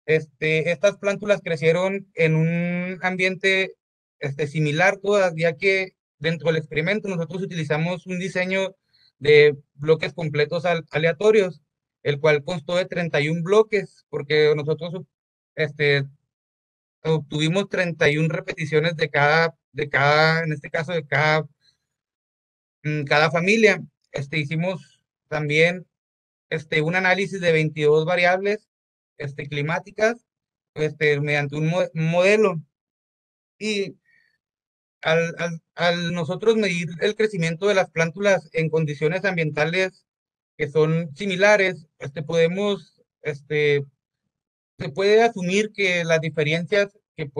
este, estas plántulas crecieron en un ambiente este, similar todas, ya que dentro del experimento nosotros utilizamos un diseño de bloques completos aleatorios, el cual constó de 31 bloques, porque nosotros este, obtuvimos 31 repeticiones de cada, de cada, en este caso de cada, mm, cada familia. Este, hicimos también este, un análisis de 22 variables este, climáticas este, mediante un modelo. Y al, al, nosotros medir el crecimiento de las plántulas en condiciones ambientales que son similares, este, podemos, este, se puede asumir que las diferencias que,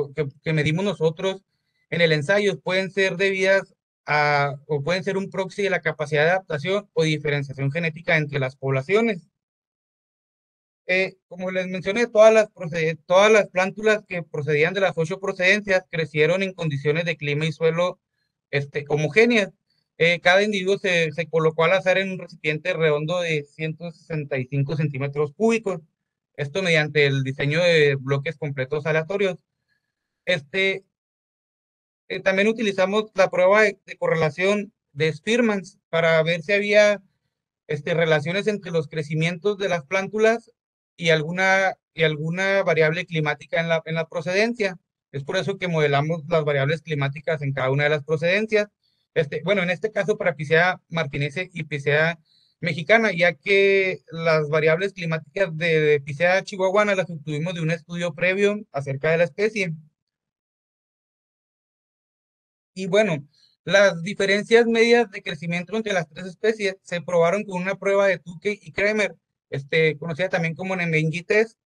que, medimos nosotros en el ensayo pueden ser debidas a, o pueden ser un proxy de la capacidad de adaptación o diferenciación genética entre las poblaciones. Eh, como les mencioné, todas las, todas las plántulas que procedían de las ocho procedencias crecieron en condiciones de clima y suelo este, homogéneas. Eh, cada individuo se, se, colocó al azar en un recipiente redondo de 165 centímetros cúbicos. Esto mediante el diseño de bloques completos aleatorios. Este, eh, también utilizamos la prueba de, de, correlación de Spearmans para ver si había este, relaciones entre los crecimientos de las plántulas y alguna, y alguna variable climática en la, en la procedencia. Es por eso que modelamos las variables climáticas en cada una de las procedencias. Este, bueno, en este caso para Picea martinese y Picea mexicana, ya que las variables climáticas de, Picea chihuahuana las obtuvimos de un estudio previo acerca de la especie. Y bueno, las diferencias medias de crecimiento entre las tres especies se probaron con una prueba de Tukey y Kremer, este, conocida también como Test.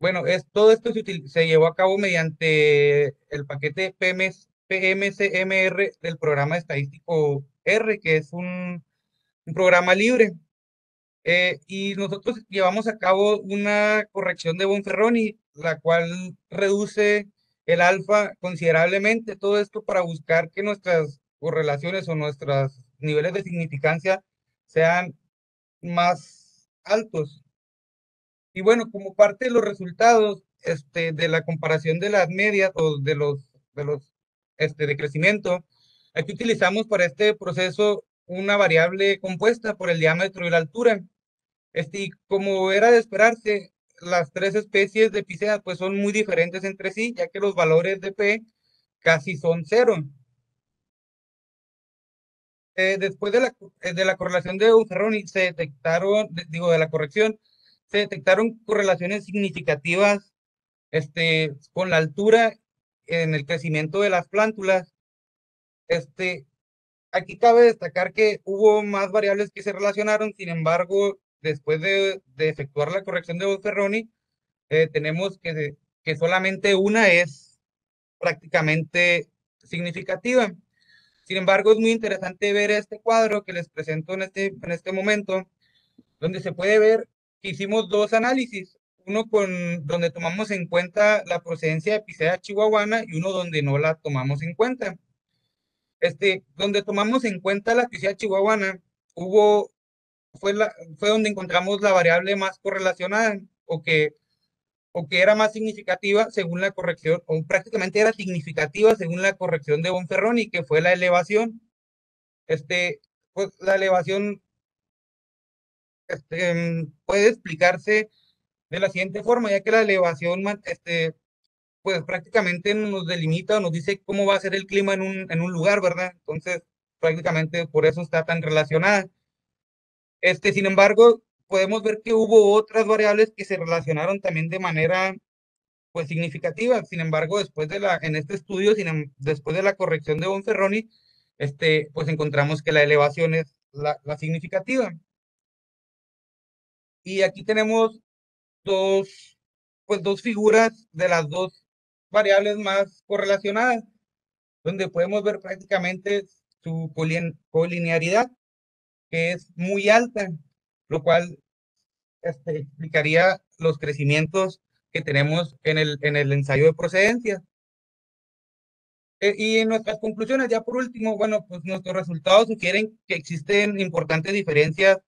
Bueno, es, todo esto se, se, llevó a cabo mediante el paquete PMS, PMCMR del programa estadístico R, que es un, un programa libre. Eh, y nosotros llevamos a cabo una corrección de Bonferroni, la cual reduce el alfa considerablemente. Todo esto para buscar que nuestras correlaciones o nuestros niveles de significancia sean más altos. Y bueno, como parte de los resultados este, de la comparación de las medias o de los, de los este, de crecimiento, aquí utilizamos para este proceso una variable compuesta por el diámetro y la altura. Este, y como era de esperarse, las tres especies de Picea pues son muy diferentes entre sí, ya que los valores de P casi son cero. Eh, después de la, eh, de la correlación de Ferroni se detectaron, digo, de la corrección, se detectaron correlaciones significativas este, con la altura en el crecimiento de las plántulas. Este, aquí cabe destacar que hubo más variables que se relacionaron, sin embargo, después de, efectuar la corrección de Ferroni, eh, tenemos que, que solamente una es prácticamente significativa. Sin embargo, es muy interesante ver este cuadro que les presento en este, en este momento, donde se puede ver que hicimos dos análisis, uno con donde tomamos en cuenta la procedencia de Picea chihuahuana y uno donde no la tomamos en cuenta. Este, donde tomamos en cuenta la Picea chihuahuana, hubo, fue, la, fue donde encontramos la variable más correlacionada o que, o que era más significativa según la corrección, o prácticamente era significativa según la corrección de Bonferroni, que fue la elevación. Este, pues la elevación este, puede explicarse de la siguiente forma, ya que la elevación este, pues prácticamente nos delimita o nos dice cómo va a ser el clima en un, en un lugar, ¿verdad? Entonces, prácticamente por eso está tan relacionada. Este, sin embargo, podemos ver que hubo otras variables que se relacionaron también de manera pues significativa. Sin embargo, después de la, en este estudio, sin, em, después de la corrección de Bonferroni, este, pues encontramos que la elevación es la, la significativa. Y aquí tenemos dos, pues dos figuras de las dos variables más correlacionadas, donde podemos ver prácticamente su colinearidad, que es muy alta, lo cual este, explicaría los crecimientos que tenemos en el, en el ensayo de procedencia. Eh, y en nuestras conclusiones, ya por último, bueno, pues nuestros resultados sugieren que existen importantes diferencias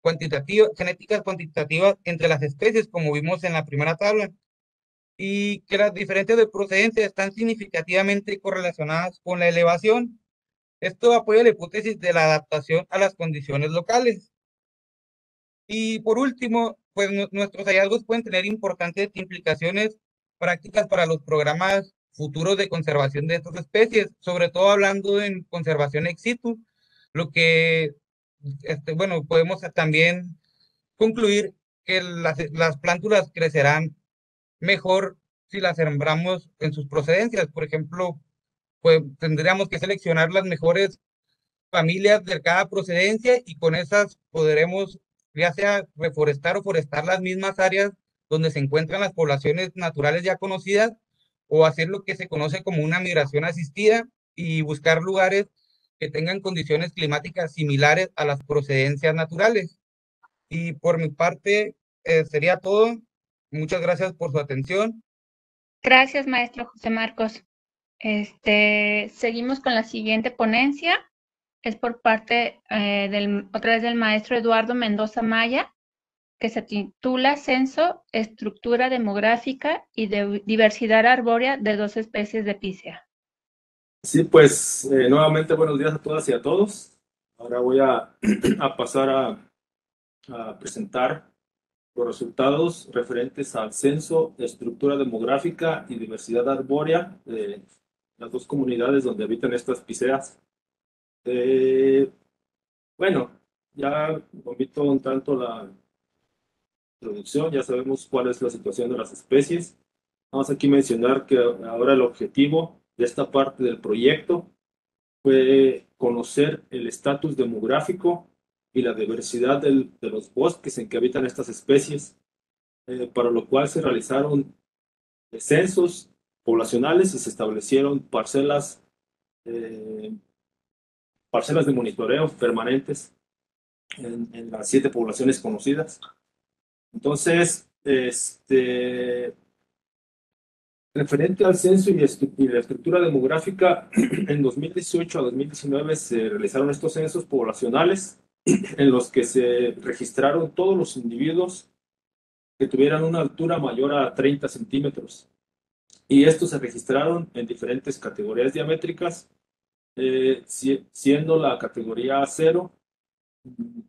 cuantitativas, genéticas cuantitativas entre las especies, como vimos en la primera tabla, y que las diferencias de procedencia están significativamente correlacionadas con la elevación. Esto apoya la hipótesis de la adaptación a las condiciones locales. Y por último, pues nuestros hallazgos pueden tener importantes implicaciones prácticas para los programas futuros de conservación de estas especies, sobre todo hablando en conservación ex situ, lo que este, bueno, podemos también concluir que las, las plántulas crecerán mejor si las sembramos en sus procedencias. Por ejemplo, pues tendríamos que seleccionar las mejores familias de cada procedencia y con esas podremos ya sea reforestar o forestar las mismas áreas donde se encuentran las poblaciones naturales ya conocidas o hacer lo que se conoce como una migración asistida y buscar lugares que tengan condiciones climáticas similares a las procedencias naturales. Y por mi parte, eh, sería todo. Muchas gracias por su atención. Gracias, maestro José Marcos. Este, seguimos con la siguiente ponencia. Es por parte eh, del, otra vez del maestro Eduardo Mendoza Maya, que se titula Censo, Estructura Demográfica y de Diversidad Arbórea de dos especies de pícea. Sí, pues eh, nuevamente buenos días a todas y a todos. Ahora voy a, a pasar a, a, presentar los resultados referentes al censo, estructura demográfica y diversidad arbórea de las dos comunidades donde habitan estas piceas. Eh, bueno, ya omito un tanto la introducción, ya sabemos cuál es la situación de las especies. Vamos aquí a mencionar que ahora el objetivo de esta parte del proyecto fue conocer el estatus demográfico y la diversidad del, de los bosques en que habitan estas especies, eh, para lo cual se realizaron censos poblacionales y se establecieron parcelas, eh, parcelas de monitoreo permanentes en, las siete poblaciones conocidas. Entonces, este, Referente al censo y, la estructura demográfica, en 2018 a 2019 se realizaron estos censos poblacionales en los que se registraron todos los individuos que tuvieran una altura mayor a 30 centímetros. Y estos se registraron en diferentes categorías diamétricas, eh, siendo la categoría 0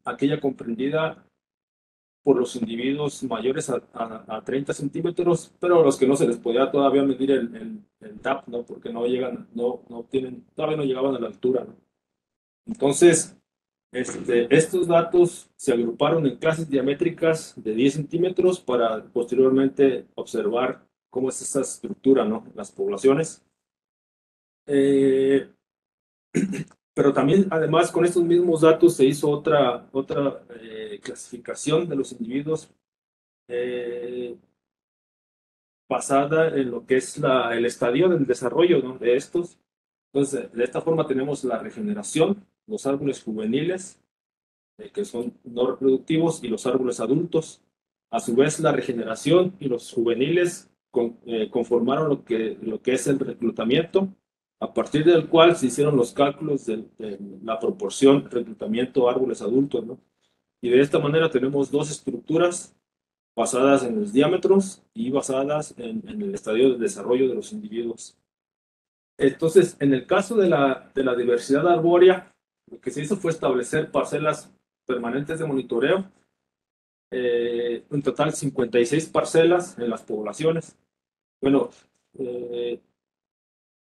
aquella comprendida por los individuos mayores a, a, 30 centímetros, pero los que no se les podía todavía medir el, el, el TAP, ¿no? Porque no llegan, no, no tienen, todavía no llegaban a la altura, ¿no? Entonces, este, estos datos se agruparon en clases diamétricas de 10 centímetros para posteriormente observar cómo es esa estructura, ¿no? Las poblaciones. Eh, pero también, además, con estos mismos datos se hizo otra, otra eh, clasificación de los individuos, eh, basada en lo que es la, el estadio del desarrollo ¿no? de estos. Entonces, de esta forma tenemos la regeneración, los árboles juveniles, eh, que son no reproductivos, y los árboles adultos. A su vez, la regeneración y los juveniles con, eh, conformaron lo que, lo que es el reclutamiento, a partir del cual se hicieron los cálculos de, la proporción reclutamiento árboles adultos. ¿no? Y de esta manera tenemos dos estructuras basadas en los diámetros y basadas en, el estadio de desarrollo de los individuos. Entonces, en el caso de la, de la diversidad arbórea, lo que se hizo fue establecer parcelas permanentes de monitoreo, eh, en total 56 parcelas en las poblaciones. Bueno, eh,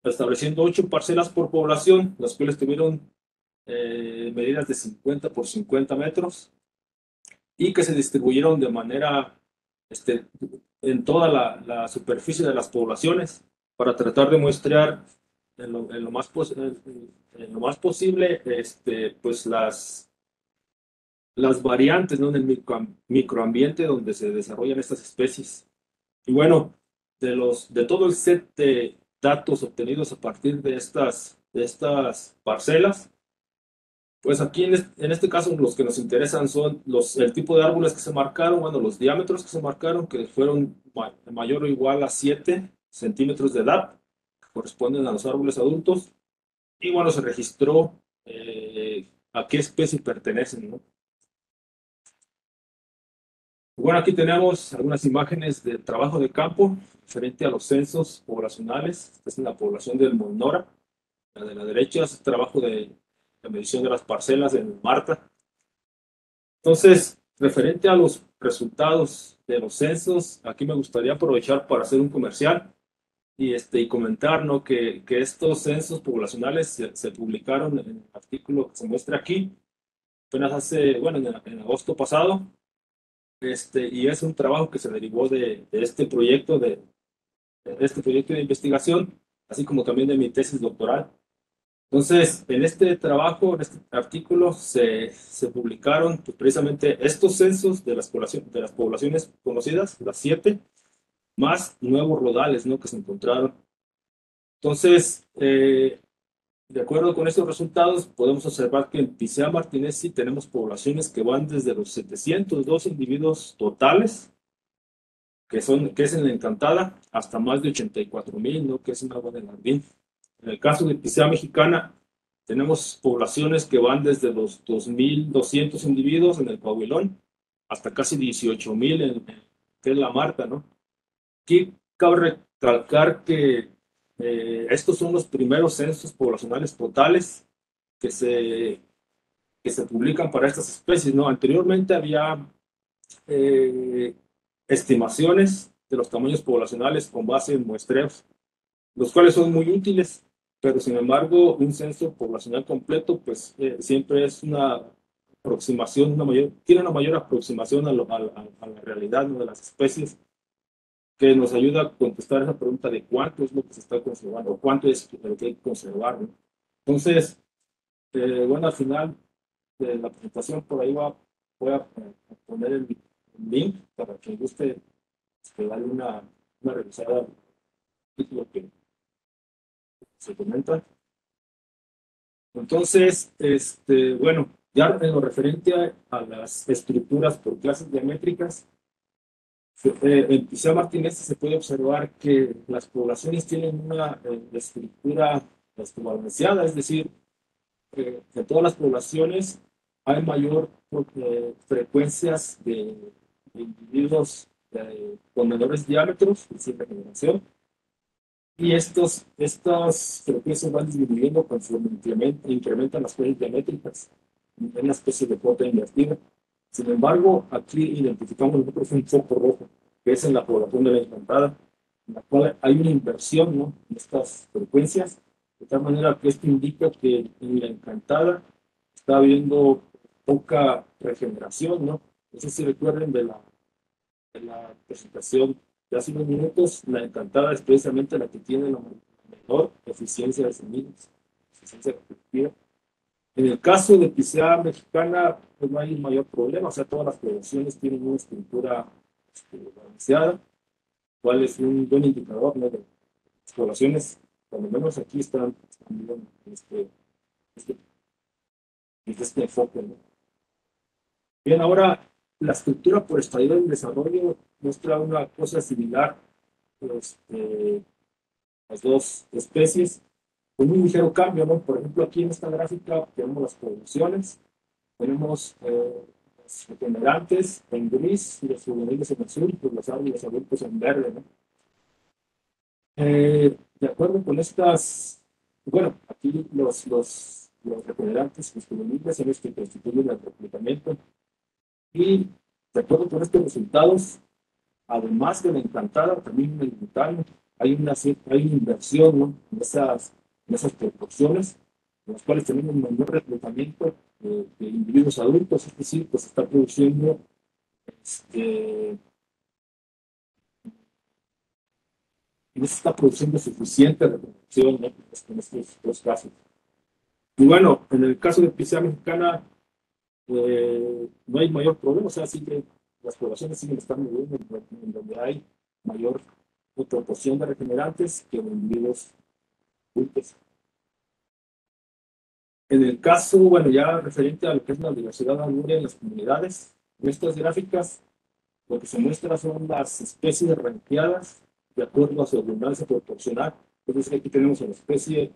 estableciendo 8 parcelas por población, las cuales tuvieron eh, medidas de 50 por 50 metros y que se distribuyeron de manera este, en toda la, superficie de las poblaciones para tratar de muestrear en lo, más, en, en lo más posible este, pues las, las variantes ¿no? en el micro, microambiente donde se desarrollan estas especies. Y bueno, de, los, de todo el set de datos obtenidos a partir de estas, de estas parcelas, pues aquí en este, en este, caso los que nos interesan son los, el tipo de árboles que se marcaron, bueno, los diámetros que se marcaron, que fueron mayor o igual a 7 centímetros de edad, que corresponden a los árboles adultos, y bueno, se registró eh, a qué especie pertenecen, ¿no? Bueno, aquí tenemos algunas imágenes de trabajo de campo referente a los censos poblacionales. Esta es la población del Monora. La de la derecha es el trabajo de la medición de las parcelas en Marta. Entonces, referente a los resultados de los censos, aquí me gustaría aprovechar para hacer un comercial y, este, y comentar ¿no? que, que estos censos poblacionales se, se, publicaron en el artículo que se muestra aquí, apenas hace, bueno, en, en agosto pasado, este, y es un trabajo que se derivó de, de este proyecto de, de, este proyecto de investigación, así como también de mi tesis doctoral. Entonces, en este trabajo, en este artículo, se, se publicaron pues, precisamente estos censos de las, poblaciones, de las poblaciones conocidas, las siete, más nuevos rodales ¿no? que se encontraron. Entonces, eh, de acuerdo con estos resultados, podemos observar que en Picea martinesi tenemos poblaciones que van desde los 702 individuos totales, que, son, que es en la Encantada, hasta más de 84 mil, ¿no? que es en Agua del Jardín. En el caso de Picea mexicana, tenemos poblaciones que van desde los 2.200 individuos en el Coahuilón hasta casi 18.000 en, en la Marta, ¿no? Aquí cabe recalcar que eh, estos son los primeros censos poblacionales totales que se, que se publican para estas especies. ¿no? Anteriormente había eh, estimaciones de los tamaños poblacionales con base en muestreos, los cuales son muy útiles, pero sin embargo un censo poblacional completo pues eh, siempre es una aproximación, una mayor, tiene una mayor aproximación a, la realidad de las especies que nos ayuda a contestar esa pregunta de cuánto es lo que se está conservando, o cuánto es lo que hay que conservar. Entonces, eh, bueno, al final de la presentación, por ahí va, voy a poner el link para que guste este, darle una, una revisada lo que se comenta. Entonces, este, bueno, ya en lo referente a, las estructuras por clases diamétricas, eh, en Pizarro Martínez se puede observar que las poblaciones tienen una eh, estructura balanceada, es decir, eh, en todas las poblaciones hay mayor eh, frecuencias de individuos eh, con menores diámetros, es decir, regeneración, y estos, estas frecuencias van disminuyendo conforme incrementan, las fuerzas diamétricas en una especie de cuota invertida. Sin embargo, aquí identificamos nosotros un foco rojo, que es en la población de la encantada, en la cual hay una inversión ¿no? en estas frecuencias, de tal manera que esto indica que en la encantada está habiendo poca regeneración, ¿no? No sé si recuerden de la, de la presentación de hace unos minutos, la encantada es precisamente la que tiene la menor eficiencia de semillas, eficiencia reproductiva. En el caso de Picea mexicana, pues no hay mayor problema, o sea, todas las poblaciones tienen una estructura este, balanceada. cual es un buen indicador ¿no? de las poblaciones, por lo menos aquí están, están este, este, este enfoque. ¿no? Bien, ahora la estructura por estadio del desarrollo muestra una cosa similar este, las dos especies con un ligero cambio, ¿no? Por ejemplo, aquí en esta gráfica tenemos las producciones, tenemos eh, los regenerantes en gris y los juveniles en azul, pues los árboles adultos en verde, ¿no? Eh, de acuerdo con estas, bueno, aquí los, los, los regenerantes, los juveniles son los que constituyen el reclutamiento y de acuerdo con estos resultados, además de la encantada, también butano, hay una, hay inversión ¿no? en, esas, en esas proporciones, en las cuales tenemos un mayor reclutamiento de, de, individuos adultos, es decir, pues está produciendo este, se está produciendo suficiente reproducción ¿no? en estos dos casos. Y bueno, en el caso de Pizarra Mexicana, no hay mayor problema, o sea, sigue, las poblaciones siguen estando bien en, en donde hay mayor proporción de regenerantes que de individuos adultos. En el caso, bueno, ya referente a lo que es la diversidad arbórea en las comunidades, en estas gráficas lo que se muestra son las especies ranqueadas de acuerdo a su abundancia proporcional. Entonces aquí tenemos a la especie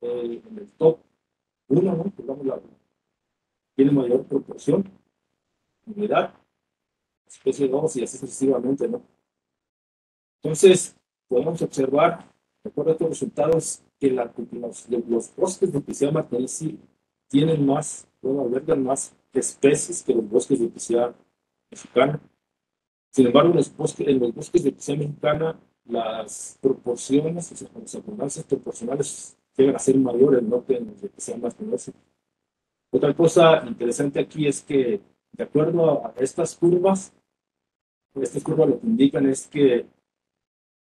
eh, en el top 1, ¿no? Digamos la, tiene mayor proporción, unidad, especie 2 y así sucesivamente, ¿no? Entonces, podemos observar, de acuerdo a estos resultados, que la, los, los, bosques de Picea martinesi tienen más, bueno, albergan más especies que los bosques de Picea mexicana. Sin embargo, en los bosques, en los bosques de Picea mexicana, las proporciones, o sea, las abundancias proporcionales llegan a ser mayores, ¿no? Que en los de Picea martinesi. Otra cosa interesante aquí es que, de acuerdo a estas curvas, estas curvas lo que indican es que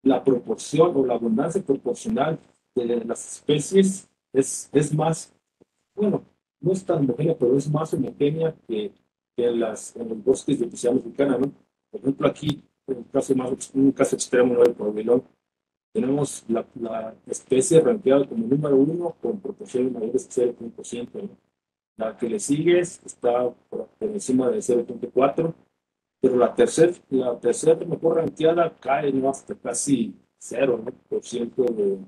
la proporción o la abundancia proporcional de las especies es, es más, bueno, no es tan homogénea, pero es más homogénea que, que en, las, en los bosques de Picea mexicana, ¿no? Por ejemplo, aquí, en un caso, más, un caso extremo del probilón, tenemos la, la, especie ranqueada como número uno con proporciones mayores de 0.5%. ¿no? La que le sigue está por, encima de 0.4 pero la tercera la tercera mejor ranqueada cae ¿no? hasta casi cero ¿no? por ciento de,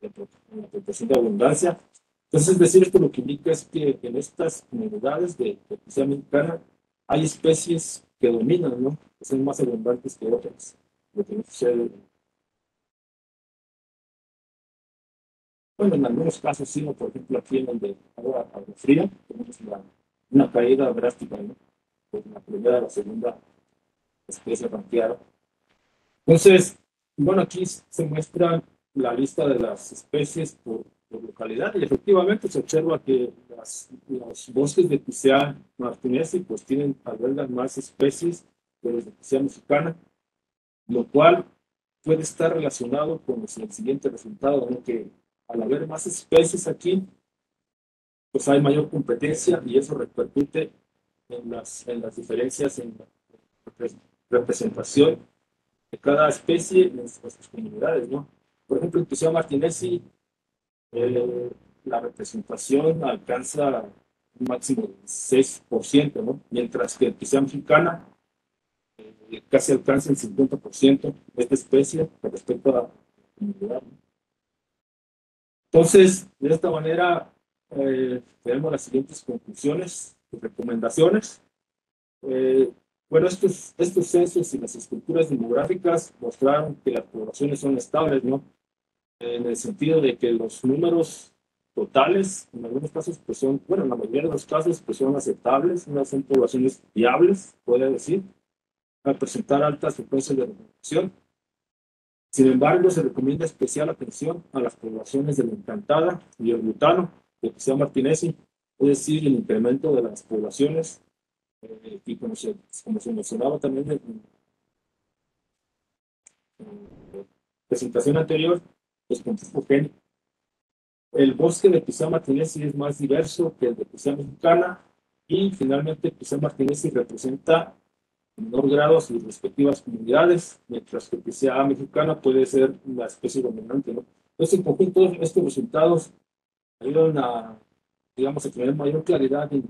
de, de, de abundancia. Entonces, es decir, esto lo que indica es que en estas comunidades de la mexicana hay especies que dominan, ¿no? que son más abundantes que otras. Lo que no sucede. Bueno, en algunos casos sí, por ejemplo, aquí en donde agua, agua fría, tenemos una, una caída drástica, ¿no? pues, la primera la segunda especie ranqueada. Entonces, bueno, aquí se muestra la lista de las especies por, por localidad y efectivamente se observa que las, los bosques de Picea martinesi pues tienen, albergan más especies que los de Picea mexicana, lo cual puede estar relacionado con el siguiente resultado, ¿no? que al haber más especies aquí, pues hay mayor competencia y eso repercute en las, en las diferencias en la representación de cada especie en nuestras comunidades, ¿no? Por ejemplo, en Picea martinesi, eh, la representación alcanza un máximo del 6%, ¿no? Mientras que en Picea mexicana eh, casi alcanza el 50% de esta especie con respecto a la comunidad. Entonces, de esta manera, eh, tenemos las siguientes conclusiones recomendaciones. Eh, bueno, estos, estos censos y las estructuras demográficas mostraron que las poblaciones son estables, ¿no? En el sentido de que los números totales, en algunos casos, pues son, bueno, en la mayoría de los casos, pues son aceptables, no son poblaciones viables, puede decir, a presentar altas frecuencias de reproducción. Sin embargo, se recomienda especial atención a las poblaciones de la Encantada y el Butano, de Picea martinesi, es decir, el incremento de las poblaciones eh, y como se, mencionaba también en la presentación anterior, pues con génico. El bosque de Pizá martinesi es más diverso que el de Pizá mexicana y finalmente Pizá martinesi representa en menor grado a sus respectivas comunidades, mientras que PCA mexicana puede ser la especie dominante. ¿no? Entonces, en conjunto, estos resultados ayudan a, digamos, a tener mayor claridad en,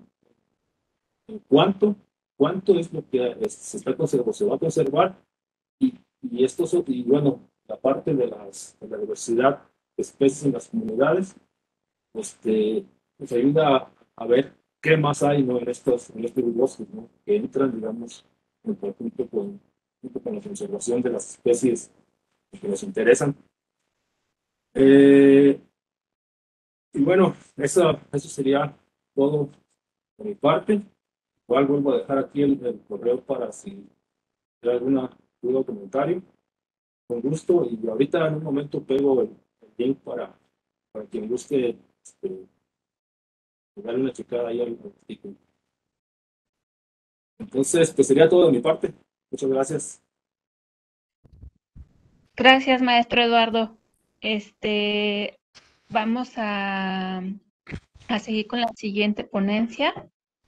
en cuánto, cuánto es lo que se está conservando, se va a conservar y, y esto, y bueno, la parte de, las, de la diversidad de especies en las comunidades, este, nos ayuda a, ver qué más hay ¿no? en, estos, en estos bosques ¿no? que entran, digamos, en conjunto con, con la conservación de las especies que nos interesan. Eh, y bueno, eso, eso sería todo de mi parte. Igual vuelvo a dejar aquí el, correo para si hay alguna duda o comentario. Con gusto. Y ahorita en un momento pego el, link para, para quien guste este, darle una checada ahí al artículo. Entonces, pues sería todo de mi parte. Muchas gracias. Gracias, maestro Eduardo. Este, vamos a, a seguir con la siguiente ponencia.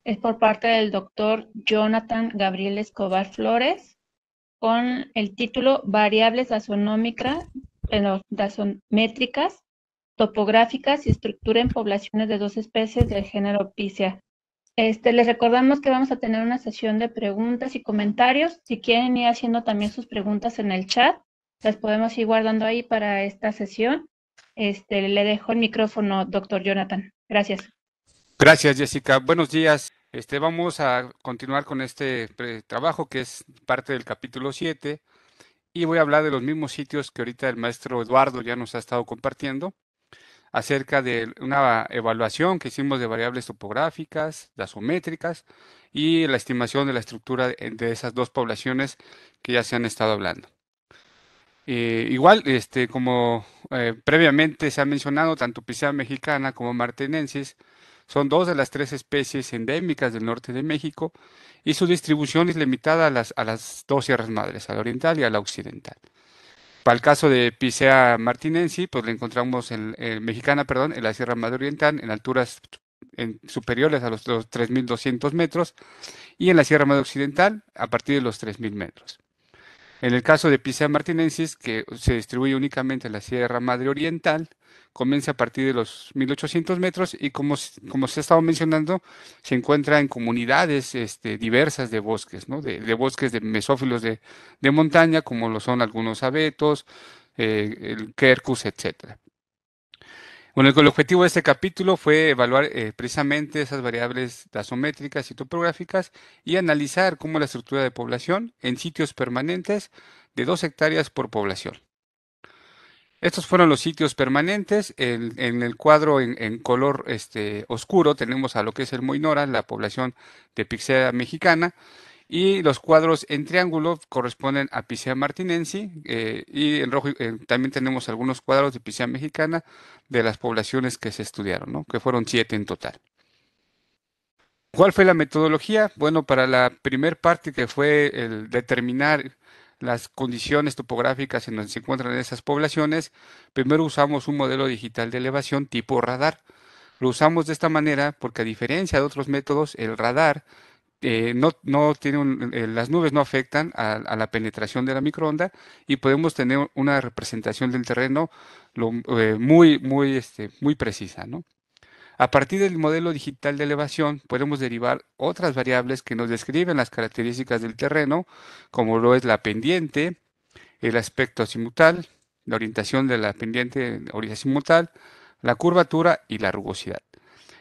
Es por parte del doctor Jonathan Gabriel Escobar Flores con el título Variables tasonómicas, métricas, topográficas y estructura en poblaciones de dos especies del género Picea. Este, les recordamos que vamos a tener una sesión de preguntas y comentarios. Si quieren ir haciendo también sus preguntas en el chat, las podemos ir guardando ahí para esta sesión. Este, le dejo el micrófono, doctor Jonathan. Gracias. Gracias, Jessica. Buenos días. Este, vamos a continuar con este trabajo que es parte del capítulo 7 y voy a hablar de los mismos sitios que ahorita el maestro Eduardo ya nos ha estado compartiendo acerca de una evaluación que hicimos de variables topográficas, dasométricas y la estimación de la estructura de esas dos poblaciones que ya se han estado hablando. Eh, igual, este, como eh, previamente se ha mencionado, tanto Picea mexicana como martinensis son dos de las tres especies endémicas del norte de México y su distribución es limitada a las, a las dos sierras madres, a la oriental y a la occidental. Para el caso de Picea martinensis, pues la encontramos en, mexicana, perdón, en la Sierra Madre Oriental, en alturas superiores a los, 3.200 metros, y en la Sierra Madre Occidental a partir de los 3.000 metros. En el caso de Picea martinensis, que se distribuye únicamente en la Sierra Madre Oriental, comienza a partir de los 1800 metros y como, se ha estado mencionando, se encuentra en comunidades este, diversas de bosques, ¿no? de, bosques de mesófilos de, montaña, como lo son algunos abetos, eh, el quercus, etc. Bueno, el objetivo de este capítulo fue evaluar eh, precisamente esas variables dasométricas y topográficas y analizar cómo la estructura de población en sitios permanentes de dos hectáreas por población. Estos fueron los sitios permanentes. En, el cuadro en, color este, oscuro tenemos a lo que es el Moinora, la población de Pixea mexicana, y los cuadros en triángulo corresponden a Picea martinensi, eh, y en rojo eh, también tenemos algunos cuadros de Picea mexicana de las poblaciones que se estudiaron, que fueron siete en total. ¿Cuál fue la metodología? Bueno, para la primer parte que fue el determinar las condiciones topográficas en donde se encuentran esas poblaciones, primero usamos un modelo digital de elevación tipo radar. Lo usamos de esta manera porque a diferencia de otros métodos, el radar eh, no, eh, las nubes no afectan a, la penetración de la microonda y podemos tener una representación del terreno eh, muy, muy, este, precisa. A partir del modelo digital de elevación podemos derivar otras variables que nos describen las características del terreno, como lo es la pendiente, el aspecto azimutal, la orientación de la pendiente azimutal, la curvatura y la rugosidad.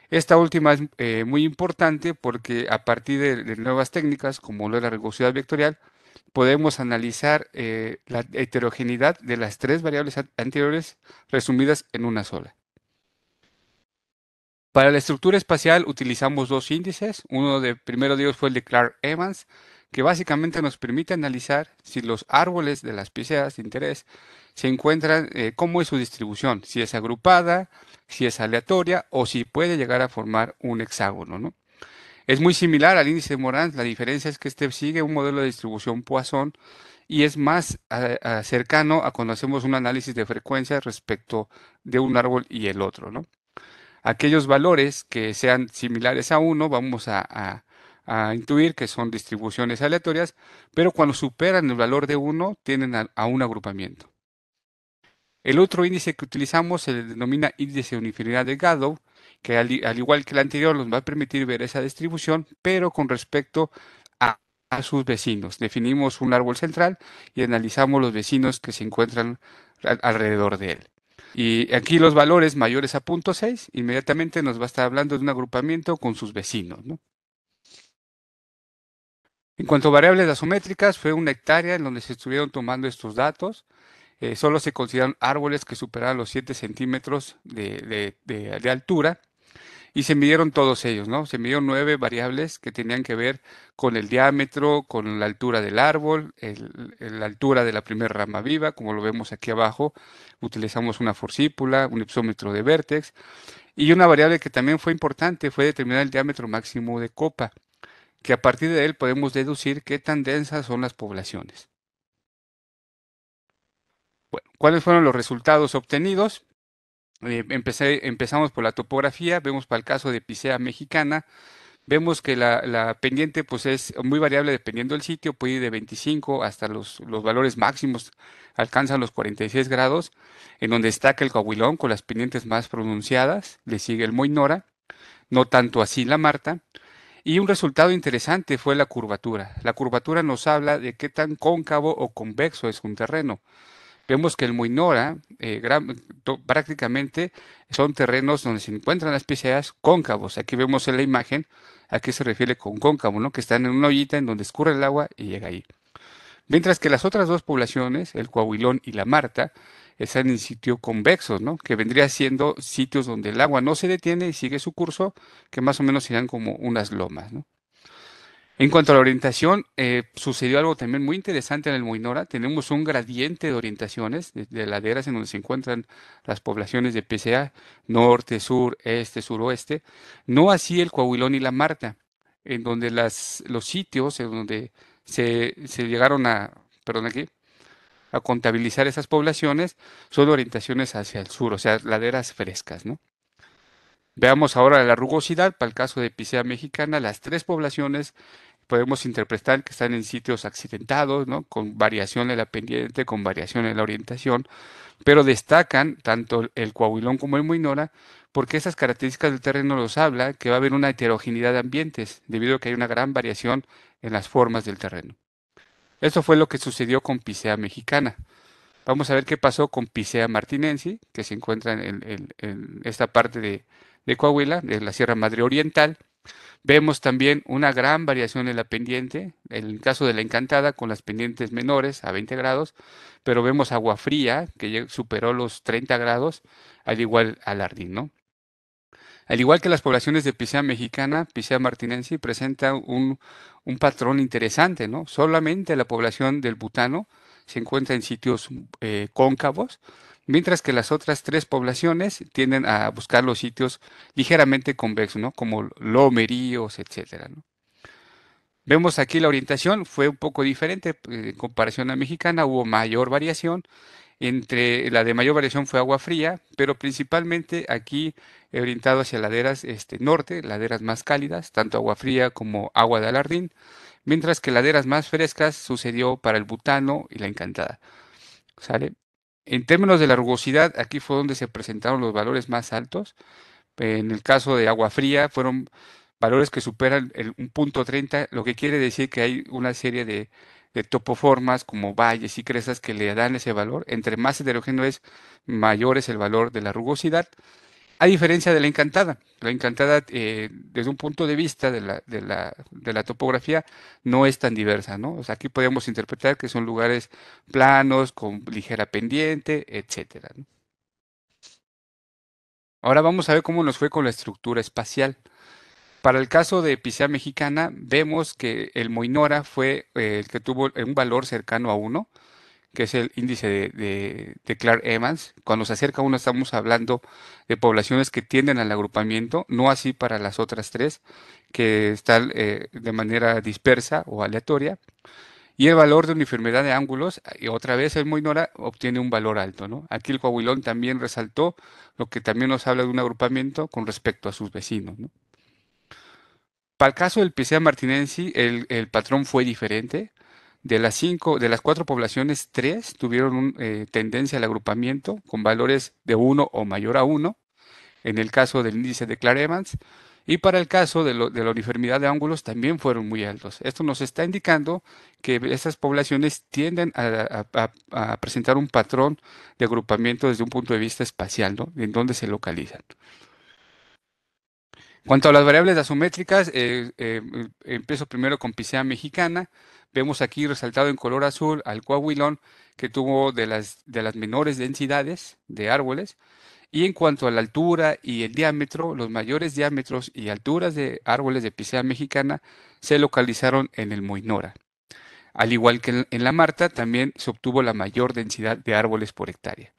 Esta última es eh, muy importante porque a partir de, nuevas técnicas, como lo es la rugosidad vectorial, podemos analizar eh, la heterogeneidad de las tres variables anteriores resumidas en una sola. Para la estructura espacial utilizamos dos índices. Uno de primero de ellos fue el de Clark Evans, que básicamente nos permite analizar si los árboles de las piezas de interés se encuentran, eh, cómo es su distribución, si es agrupada, si es aleatoria o si puede llegar a formar un hexágono. ¿no? Es muy similar al índice de la diferencia es que este sigue un modelo de distribución Poisson y es más cercano a cuando hacemos un análisis de frecuencia respecto de un árbol y el otro. ¿no? aquellos valores que sean similares a 1, vamos a intuir que son distribuciones aleatorias, pero cuando superan el valor de 1 tienen a, a un agrupamiento. El otro índice que utilizamos se denomina índice de uniformidad de Gadow, que al, igual que el anterior nos va a permitir ver esa distribución, pero con respecto a, sus vecinos. Definimos un árbol central y analizamos los vecinos que se encuentran alrededor de él. Y aquí los valores mayores a 0.6, inmediatamente nos va a estar hablando de un agrupamiento con sus vecinos. En cuanto a variables asométricas, fue una hectárea en donde se estuvieron tomando estos datos. Eh, solo se consideran árboles que superan los 7 centímetros de, altura y se midieron todos ellos, ¿no? Se midieron nueve variables que tenían que ver con el diámetro, con la altura del árbol, la altura de la primera rama viva, como lo vemos aquí abajo. Utilizamos una forcípula, un ipsómetro de vértex y una variable que también fue importante fue determinar el diámetro máximo de copa, que a partir de él podemos deducir qué tan densas son las poblaciones. Bueno, ¿cuáles fueron los resultados obtenidos? Eh, empezamos por la topografía, vemos para el caso de Picea mexicana, vemos que la, pendiente pues es muy variable dependiendo del sitio, puede ir de 25 hasta los, los valores máximos, alcanzan los 46 grados, en donde destaca el Coahuilón con las pendientes más pronunciadas, le sigue el Moinora, no tanto así la Marta, y un resultado interesante fue la curvatura. La curvatura nos habla de qué tan cóncavo o convexo es un terreno vemos que el Muinora eh, prácticamente son terrenos donde se encuentran las PCAs cóncavos. Aquí vemos en la imagen a qué se refiere con cóncavo, ¿no? que están en una ollita en donde escurre el agua y llega ahí. Mientras que las otras dos poblaciones, el Coahuilón y la Marta, están en sitio convexos, ¿no? que vendría siendo sitios donde el agua no se detiene y sigue su curso, que más o menos serían como unas lomas. En cuanto a la orientación, eh, sucedió algo también muy interesante en el Moinora. Tenemos un gradiente de orientaciones de, laderas en donde se encuentran las poblaciones de PCA, norte, sur, este, suroeste. No así el Coahuilón y la Marta, en donde las, los sitios en donde se, se llegaron a, perdón aquí, a contabilizar esas poblaciones son orientaciones hacia el sur, o sea, laderas frescas, ¿no? Veamos ahora la rugosidad. Para el caso de Picea mexicana, las tres poblaciones podemos interpretar que están en sitios accidentados, ¿no? con variación en la pendiente, con variación en la orientación, pero destacan tanto el Coahuilón como el Muinora porque esas características del terreno nos habla que va a haber una heterogeneidad de ambientes debido a que hay una gran variación en las formas del terreno. Esto fue lo que sucedió con Picea mexicana. Vamos a ver qué pasó con Picea martinensi, que se encuentra en esta parte de, Coahuila, de la Sierra Madre Oriental. Vemos también una gran variación en la pendiente, en el caso de la Encantada con las pendientes menores a 20 grados, pero vemos agua fría que superó los 30 grados, al igual al Ardín. Al igual que las poblaciones de Picea mexicana, Picea martinense presenta un, un, patrón interesante, ¿no? Solamente la población del butano se encuentra en sitios eh, cóncavos, mientras que las otras tres poblaciones tienden a buscar los sitios ligeramente convexos, ¿no? como lomeríos, etcétera. Vemos aquí la orientación fue un poco diferente en comparación a la mexicana, hubo mayor variación. Entre la de mayor variación fue agua fría, pero principalmente aquí orientado hacia laderas este, norte, laderas más cálidas, tanto agua fría como agua de alardín, mientras que laderas más frescas sucedió para el butano y la encantada. ¿Sale? En términos de la rugosidad, aquí fue donde se presentaron los valores más altos. En el caso de agua fría, fueron valores que superan el, un punto 30, lo que quiere decir que hay una serie de, de topoformas como valles y crestas que le dan ese valor. Entre más heterogéneo es, mayor es el valor de la rugosidad. A diferencia de la encantada, la encantada eh, desde un punto de vista de la, de, la, de la, topografía no es tan diversa, ¿no? Aquí podemos interpretar que son lugares planos, con ligera pendiente, etcétera. Ahora vamos a ver cómo nos fue con la estructura espacial. Para el caso de Picea mexicana, vemos que el Moinora fue eh, el que tuvo un valor cercano a 1, que es el índice de, de, Clark Evans. Cuando se acerca uno estamos hablando de poblaciones que tienden al agrupamiento, no así para las otras tres, que están eh, de manera dispersa o aleatoria. Y el valor de uniformidad de ángulos, y otra vez el Moinora obtiene un valor alto. ¿no? Aquí el Coahuilón también resaltó lo que también nos habla de un agrupamiento con respecto a sus vecinos. Para el caso del PCA martinensi, el, patrón fue diferente. De las cinco, de las cuatro poblaciones, tres tuvieron eh, tendencia al agrupamiento con valores de 1 o mayor a 1, en el caso del índice de Claremont, y para el caso de, la uniformidad de ángulos también fueron muy altos. Esto nos está indicando que estas poblaciones tienden a presentar un patrón de agrupamiento desde un punto de vista espacial, ¿no? En dónde se localizan. Cuanto a las variables asométricas, eh, eh, empiezo primero con Picea mexicana. Vemos aquí resaltado en color azul al coahuilón que tuvo de las, de las menores densidades de árboles. Y en cuanto a la altura y el diámetro, los mayores diámetros y alturas de árboles de Picea mexicana se localizaron en el Moinora. Al igual que en la Marta, también se obtuvo la mayor densidad de árboles por hectárea.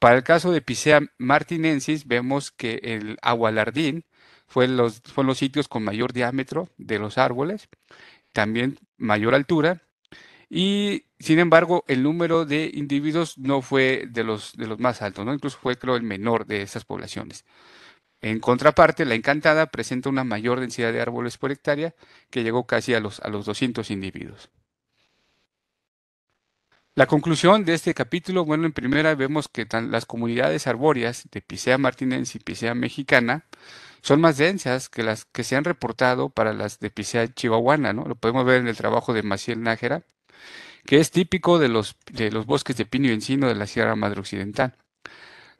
Para el caso de Picea martinensis, vemos que el Agualardín fue los, fueron los sitios con mayor diámetro de los árboles, también mayor altura, y sin embargo el número de individuos no fue de los, de los más altos, ¿no? incluso fue creo el menor de esas poblaciones. En contraparte, la encantada presenta una mayor densidad de árboles por hectárea que llegó casi a los, a los 200 individuos. La conclusión de este capítulo, bueno, en primera vemos que las comunidades arbóreas de Picea martinense y Picea mexicana son más densas que las que se han reportado para las de Picea chihuahuana, ¿no? Lo podemos ver en el trabajo de Maciel Nájera, que es típico de los, de los bosques de pino y encino de la Sierra Madre Occidental.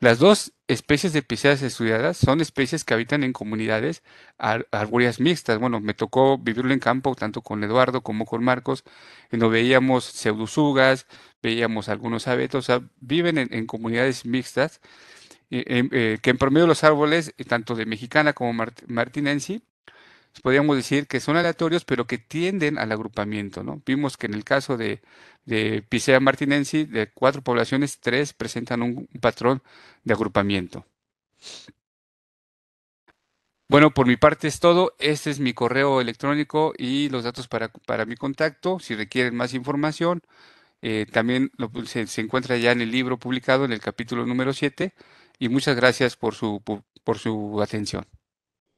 Las dos especies de piceas estudiadas son especies que habitan en comunidades ar arbóreas mixtas. Bueno, me tocó vivirlo en campo tanto con Eduardo como con Marcos, en donde veíamos pseudosugas, veíamos algunos abetos, o sea, viven en, en comunidades mixtas, eh, eh, que en promedio los árboles, tanto de mexicana como mart martinensi, podríamos decir que son aleatorios, pero que tienden al agrupamiento. ¿no? Vimos que en el caso de, Picea martinensi, de cuatro poblaciones, tres presentan un, patrón de agrupamiento. Bueno, por mi parte es todo. Este es mi correo electrónico y los datos para, mi contacto. Si requieren más información, eh, también se, se, encuentra ya en el libro publicado en el capítulo número 7. Y muchas gracias por su, por, por su atención.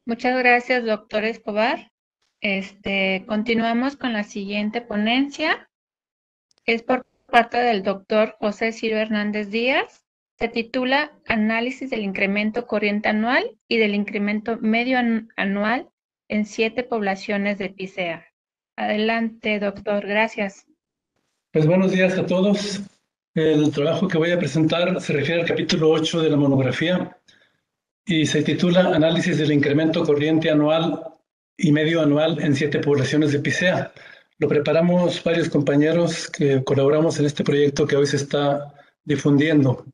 Muchas gracias, doctor Escobar. Este, continuamos con la siguiente ponencia. Es por parte del doctor José Silva Hernández Díaz. Se titula Análisis del incremento corriente anual y del incremento medio anual en siete poblaciones de PICEA. Adelante, doctor. Gracias. Pues buenos días a todos. El trabajo que voy a presentar se refiere al capítulo 8 de la monografía y se titula Análisis del incremento corriente anual y medio anual en siete poblaciones de PICEA. Lo preparamos varios compañeros que colaboramos en este proyecto que hoy se está difundiendo.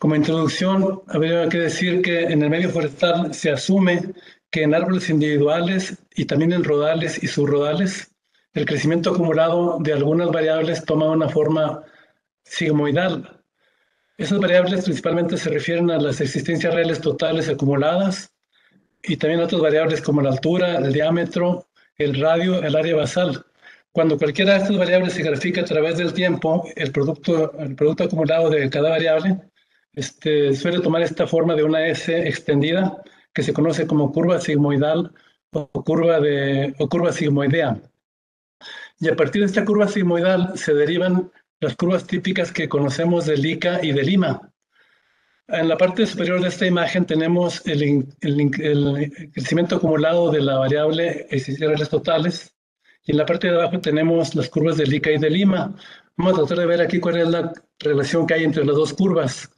Como introducción, habría que decir que en el medio forestal se asume que en árboles individuales y también en rodales y subrodales, el crecimiento acumulado de algunas variables toma una forma sigmoidal, esas variables principalmente se refieren a las existencias reales totales acumuladas y también otras variables como la altura, el diámetro, el radio, el área basal. Cuando cualquiera de estas variables se grafica a través del tiempo, el producto, acumulado de cada variable este, suele tomar esta forma de una S extendida que se conoce como curva sigmoidal o curva, de, o curva sigmoidea. Y a partir de esta curva sigmoidal se derivan las curvas típicas que conocemos de Lica y de Lima. En la parte superior de esta imagen tenemos el, el, el crecimiento acumulado de la variable existenciales totales y en la parte de abajo tenemos las curvas de Lica y de Lima. Vamos a tratar de ver aquí cuál es la relación que hay entre las dos curvas.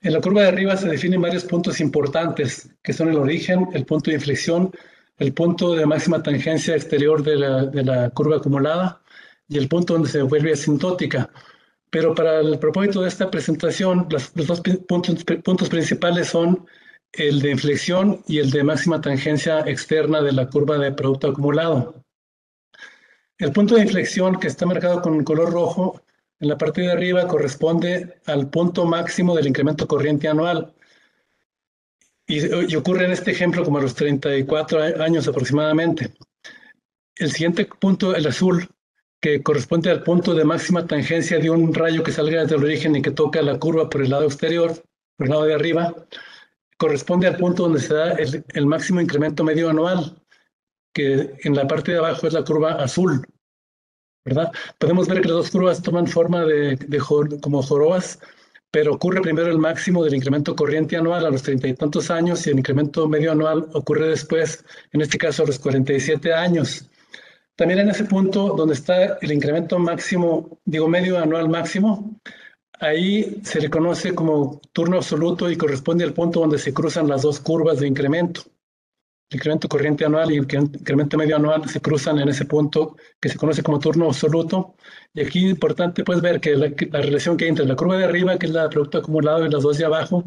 En la curva de arriba se definen varios puntos importantes, que son el origen, el punto de inflexión, el punto de máxima tangencia exterior de la, de la curva acumulada y el punto donde se vuelve asintótica. Pero para el propósito de esta presentación, los, dos puntos, puntos principales son el de inflexión y el de máxima tangencia externa de la curva de producto acumulado. El punto de inflexión que está marcado con color rojo en la parte de arriba corresponde al punto máximo del incremento corriente anual. Y, y, ocurre en este ejemplo como a los 34 años aproximadamente. El siguiente punto, el azul, que corresponde al punto de máxima tangencia de un rayo que salga desde el origen y que toca la curva por el lado exterior, por el lado de arriba, corresponde al punto donde se da el, máximo incremento medio anual. que en la parte de abajo es la curva azul, ¿verdad? Podemos ver que las dos curvas toman forma de, como jorobas, pero ocurre primero el máximo del incremento corriente anual a los treinta y tantos años y el incremento medio anual ocurre después, en este caso a los 47 años. También en ese punto donde está el incremento máximo, digo medio anual máximo, ahí se le conoce como turno absoluto y corresponde al punto donde se cruzan las dos curvas de incremento. El incremento corriente anual y el incremento medio anual se cruzan en ese punto que se conoce como turno absoluto. Y aquí es importante pues ver que la, la relación que hay entre la curva de arriba, que es la producto acumulado, y las dos de abajo,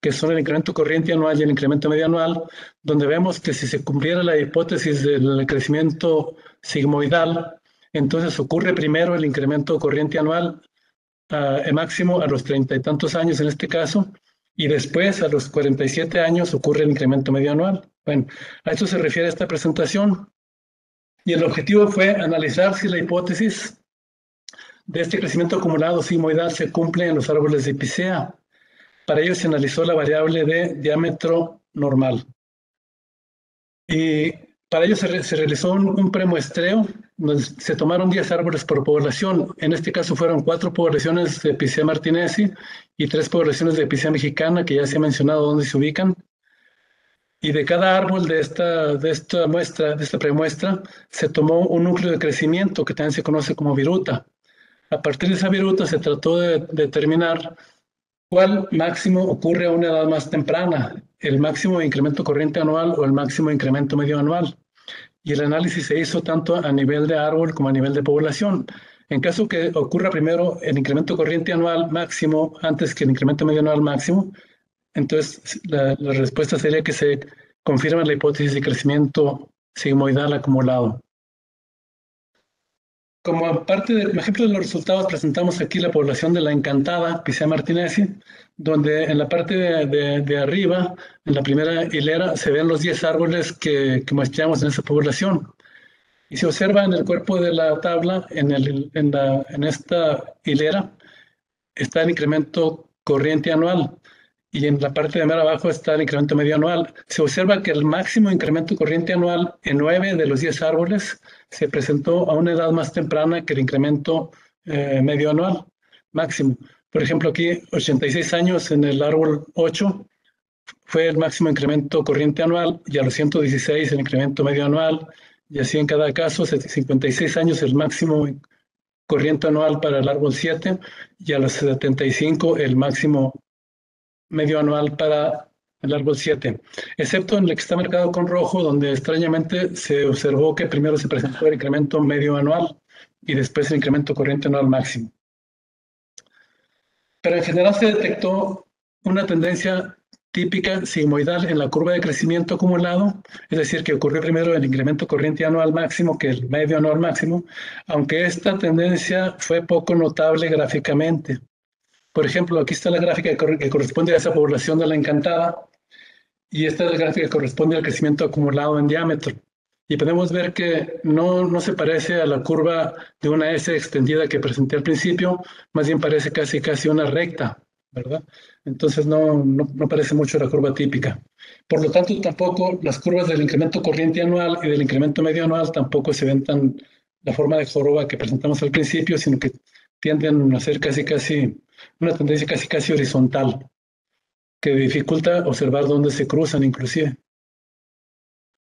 que son el incremento corriente anual y el incremento medio anual, donde vemos que si se cumpliera la hipótesis del crecimiento sigmoidal, entonces ocurre primero el incremento corriente anual uh, máximo a los treinta y tantos años en este caso, y después a los 47 años ocurre el incremento medio anual. Bueno, a esto se refiere esta presentación. Y el objetivo fue analizar si la hipótesis de este crecimiento acumulado sigmoidal se cumple en los árboles de Picea. Para ello se analizó la variable de diámetro normal. Y para ello se, realizó un, premuestreo, donde se tomaron 10 árboles por población. En este caso fueron cuatro poblaciones de Picea martinesi y tres poblaciones de Picea mexicana, que ya se ha mencionado dónde se ubican. Y de cada árbol de esta, de esta muestra, de esta premuestra, se tomó un núcleo de crecimiento que también se conoce como viruta. A partir de esa viruta se trató de determinar ¿Cuál máximo ocurre a una edad más temprana? ¿El máximo de incremento corriente anual o el máximo de incremento medio anual? Y el análisis se hizo tanto a nivel de árbol como a nivel de población. En caso que ocurra primero el incremento corriente anual máximo antes que el incremento medio anual máximo, entonces la, respuesta sería que se confirma la hipótesis de crecimiento sigmoidal acumulado. Como parte del ejemplo de los resultados, presentamos aquí la población de la encantada Picea martinesi, donde en la parte de, arriba, en la primera hilera, se ven los 10 árboles que, que muestramos en esa población. Y se observa en el cuerpo de la tabla, en, el, en, la, en esta hilera, está el incremento corriente anual y en la parte de más abajo está el incremento medio anual. Se observa que el máximo incremento corriente anual en 9 de los 10 árboles se presentó a una edad más temprana que el incremento eh, medio anual máximo. Por ejemplo, aquí 86 años en el árbol 8 fue el máximo incremento corriente anual y a los 116 el incremento medio anual y así en cada caso 56 años el máximo corriente anual para el árbol 7 y a los 75 el máximo medio anual para el árbol 7, excepto en el que está marcado con rojo, donde extrañamente se observó que primero se presentó el incremento medio anual y después el incremento corriente anual máximo. Pero en general se detectó una tendencia típica sigmoidal en la curva de crecimiento acumulado, es decir, que ocurrió primero el incremento corriente anual máximo que el medio anual máximo, aunque esta tendencia fue poco notable gráficamente. Por ejemplo, aquí está la gráfica que corresponde a esa población de la encantada y esta es la gráfica que corresponde al crecimiento acumulado en diámetro. Y podemos ver que no, no se parece a la curva de una S extendida que presenté al principio, más bien parece casi, casi una recta, ¿verdad? Entonces no, no, no parece mucho la curva típica. Por lo tanto, tampoco las curvas del incremento corriente anual y del incremento medio anual tampoco se ven tan la forma de joroba que presentamos al principio, sino que tienden a ser casi, casi una tendencia casi casi horizontal, que dificulta observar dónde se cruzan inclusive.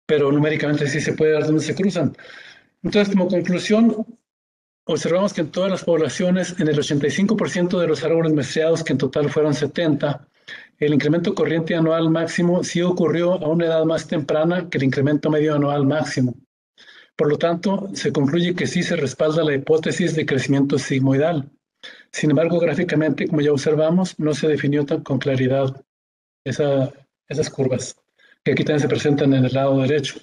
Pero numéricamente sí se puede ver dónde se cruzan. Entonces, como conclusión, observamos que en todas las poblaciones, en el 85% de los árboles mestreados, que en total fueron 70, el incremento corriente anual máximo sí ocurrió a una edad más temprana que el incremento medio anual máximo. Por lo tanto, se concluye que sí se respalda la hipótesis de crecimiento sigmoidal. Sin embargo, gráficamente, como ya observamos, no se definió tan con claridad esas curvas, que aquí también se presentan en el lado derecho.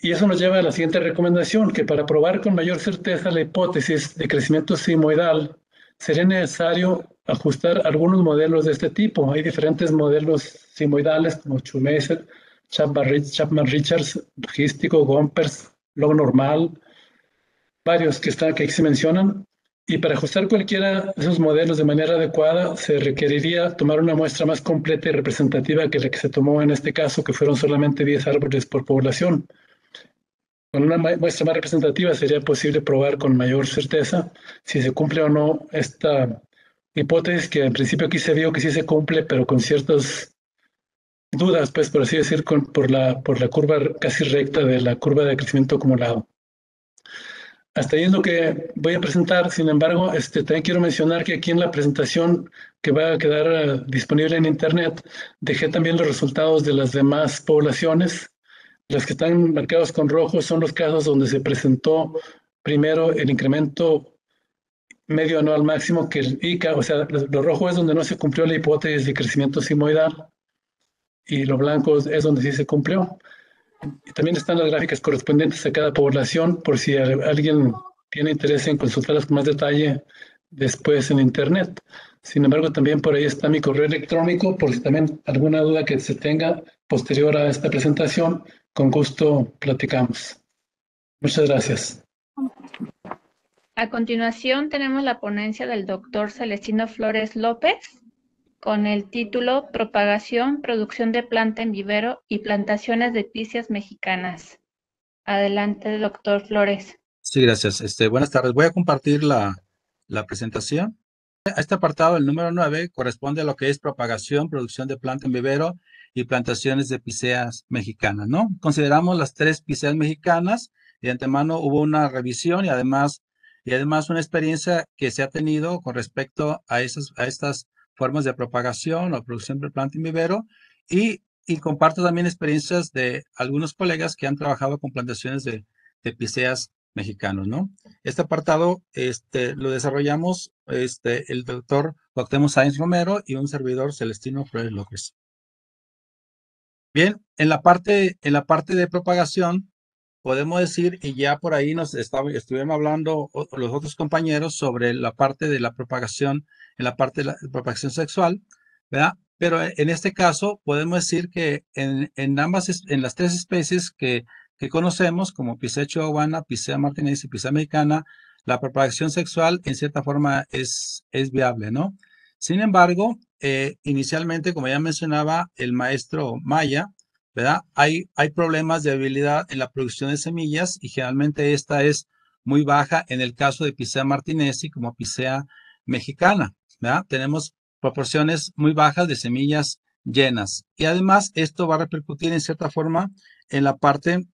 Y eso nos lleva a la siguiente recomendación, que para probar con mayor certeza la hipótesis de crecimiento sigmoidal, sería necesario ajustar algunos modelos de este tipo. Hay diferentes modelos sigmoidales como Schumacher, Chapman-Richards, logístico, Gompers, log normal, varios que, están, que se mencionan, Y para ajustar cualquiera de esos modelos de manera adecuada, se requeriría tomar una muestra más completa y representativa que la que se tomó en este caso, que fueron solamente 10 árboles por población. Con una muestra más representativa sería posible probar con mayor certeza si se cumple o no esta hipótesis que en principio aquí se vio que sí se cumple, pero con ciertas dudas, pues por así decir, por, la, por la curva casi recta de la curva de crecimiento acumulado. Hasta ahí es lo que voy a presentar. Sin embargo, este, también quiero mencionar que aquí en la presentación que va a quedar eh, disponible en Internet, dejé también los resultados de las demás poblaciones. Las que están marcados con rojo son los casos donde se presentó primero el incremento medio anual máximo que el ICA, o sea, lo rojo es donde no se cumplió la hipótesis de crecimiento simoidal y lo blanco es donde sí se cumplió. También están las gráficas correspondientes a cada población por si alguien tiene interés en consultarlas con más detalle después en internet. Sin embargo, también por ahí está mi correo electrónico, por si también alguna duda que se tenga posterior a esta presentación, con gusto platicamos. Muchas gracias. A continuación tenemos la ponencia del doctor Celestino Flores López con el título Propagación, producción de planta en vivero y plantaciones de picias mexicanas. Adelante, doctor Flores. Sí, gracias. Este, buenas tardes. Voy a compartir la, la presentación. Este apartado, el número 9, corresponde a lo que es propagación, producción de planta en vivero y plantaciones de piceas mexicanas, ¿no? Consideramos las tres piceas mexicanas. De antemano hubo una revisión y además, y además una experiencia que se ha tenido con respecto a, esas, a estas formas de propagación o producción de planta vivero y, y comparto también experiencias de algunos colegas que han trabajado con plantaciones de, de piceas mexicanos, ¿no? Este apartado este, lo desarrollamos este, el doctor Cuauhtémoc Sáenz Romero y un servidor Celestino Flores López. Bien, en la parte, en la parte de propagación, podemos decir, y ya por ahí nos estaba, estuvieron hablando los otros compañeros sobre la parte de la propagación, en la parte de la propagación sexual, ¿verdad? Pero en este caso podemos decir que en, en ambas, en las tres especies que, que conocemos, como Picea chihuahuana, Picea martinez y Picea mexicana, la propagación sexual en cierta forma es, es viable, ¿no? Sin embargo, eh, inicialmente, como ya mencionaba el maestro Maya, Hay, problemas de habilidad en la producción de semillas y generalmente esta es muy baja en el caso de Picea martinesi como Picea mexicana. Tenemos proporciones muy bajas de semillas llenas y además esto va a repercutir en cierta forma en la parte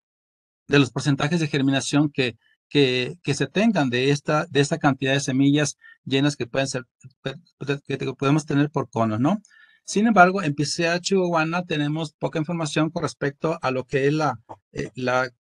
de los porcentajes de germinación que, se tengan de esta, cantidad de semillas llenas que que podemos tener por cono, ¿no? Sin embargo, en PCA chihuahuana tenemos poca información con respecto a lo que es la, eh, la,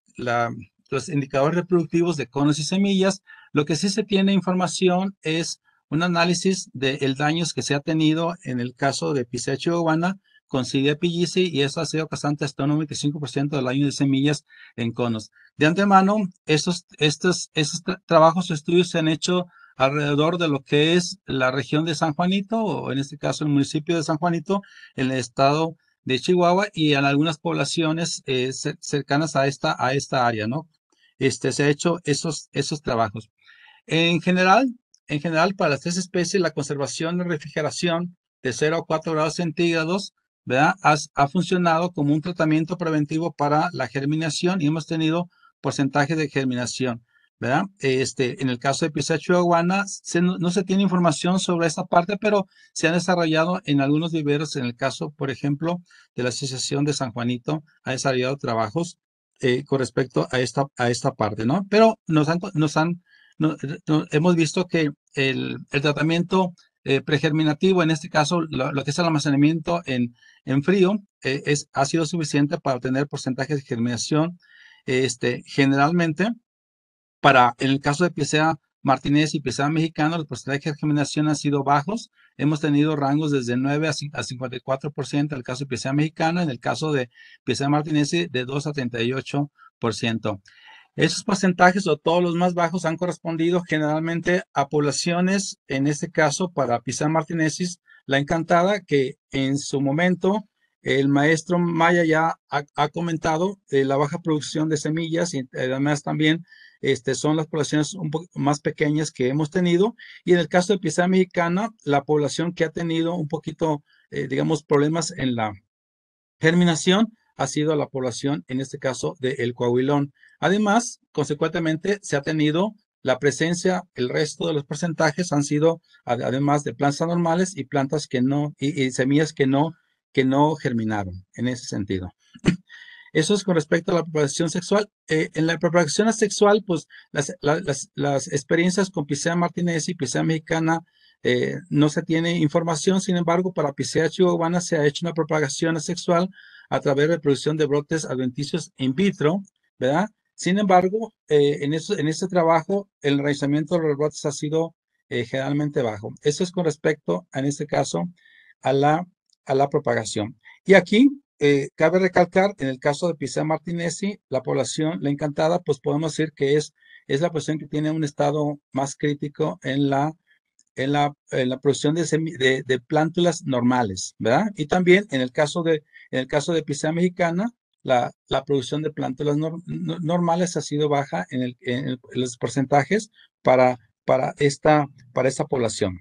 los indicadores reproductivos de conos y semillas. Lo que sí se tiene información es un análisis del daño que se ha tenido en el caso de Picea chihuahuana con Cidia y eso ha sido causante hasta un 95% del daño de semillas en conos. De antemano, estos, estos, estos trabajos o estudios se han hecho alrededor de lo que es la región de San Juanito, o en este caso el municipio de San Juanito, en el estado de Chihuahua y en algunas poblaciones eh, cercanas a esta, a esta área, ¿no? Este, se ha hecho esos, esos trabajos. En general, en general, para las tres especies, la conservación y refrigeración de 0 a 4 grados centígrados, ¿verdad? ha funcionado como un tratamiento preventivo para la germinación y hemos tenido porcentaje de germinación. Este, en el caso de Aguana, no, se tiene información sobre esta parte, pero se han desarrollado en algunos viveros. En el caso, por ejemplo, de la Asociación de San Juanito, ha desarrollado trabajos eh, con respecto a esta, a esta parte, ¿no? Pero nos han, nos han, hemos visto que el, el tratamiento eh, pregerminativo, en este caso, lo, que es el almacenamiento en, en frío, eh, es, ha sido suficiente para obtener porcentajes de germinación. Este, generalmente, para, en el caso de Picea Martínez y Picea Mexicano, los porcentajes de germinación han sido bajos. Hemos tenido rangos desde 9 a 54% en el caso de Picea Mexicana, en el caso de Picea Martínez de 2 a 38%. Esos porcentajes o todos los más bajos han correspondido generalmente a poblaciones, en este caso para Picea martinensis, la encantada, que en su momento El maestro Maya ya ha, comentado eh, la baja producción de semillas y además también este, son las poblaciones más pequeñas que hemos tenido. Y en el caso de Pizarra Mexicana, la población que ha tenido un poquito, eh, digamos, problemas en la germinación ha sido la población, en este caso, de El Coahuilón. Además, consecuentemente, se ha tenido la presencia, el resto de los porcentajes han sido, además de plantas normales y plantas que no, y semillas que no que no germinaron en ese sentido. Eso es con respecto a la propagación sexual. Eh, en la propagación asexual, pues las, experiencias con Picea martinez y Picea mexicana eh, no se tiene información, sin embargo, para Picea chihuahuana se ha hecho una propagación asexual a través de producción de brotes adventicios in vitro, ¿verdad? Sin embargo, eh, en, eso, en este trabajo, el enraizamiento de los brotes ha sido generalmente bajo. Eso es con respecto, en este caso, a la a la propagación. Y aquí eh, cabe recalcar, en el caso de Pisa martinesi, la población, la encantada, pues podemos decir que es, es la población que tiene un estado más crítico en la, en la, en la producción de, de, plántulas normales, ¿verdad? Y también en el caso de, en el caso de Pisa mexicana, la, la, producción de plántulas normales ha sido baja en, el, en, los porcentajes para, para, esta, para esta población.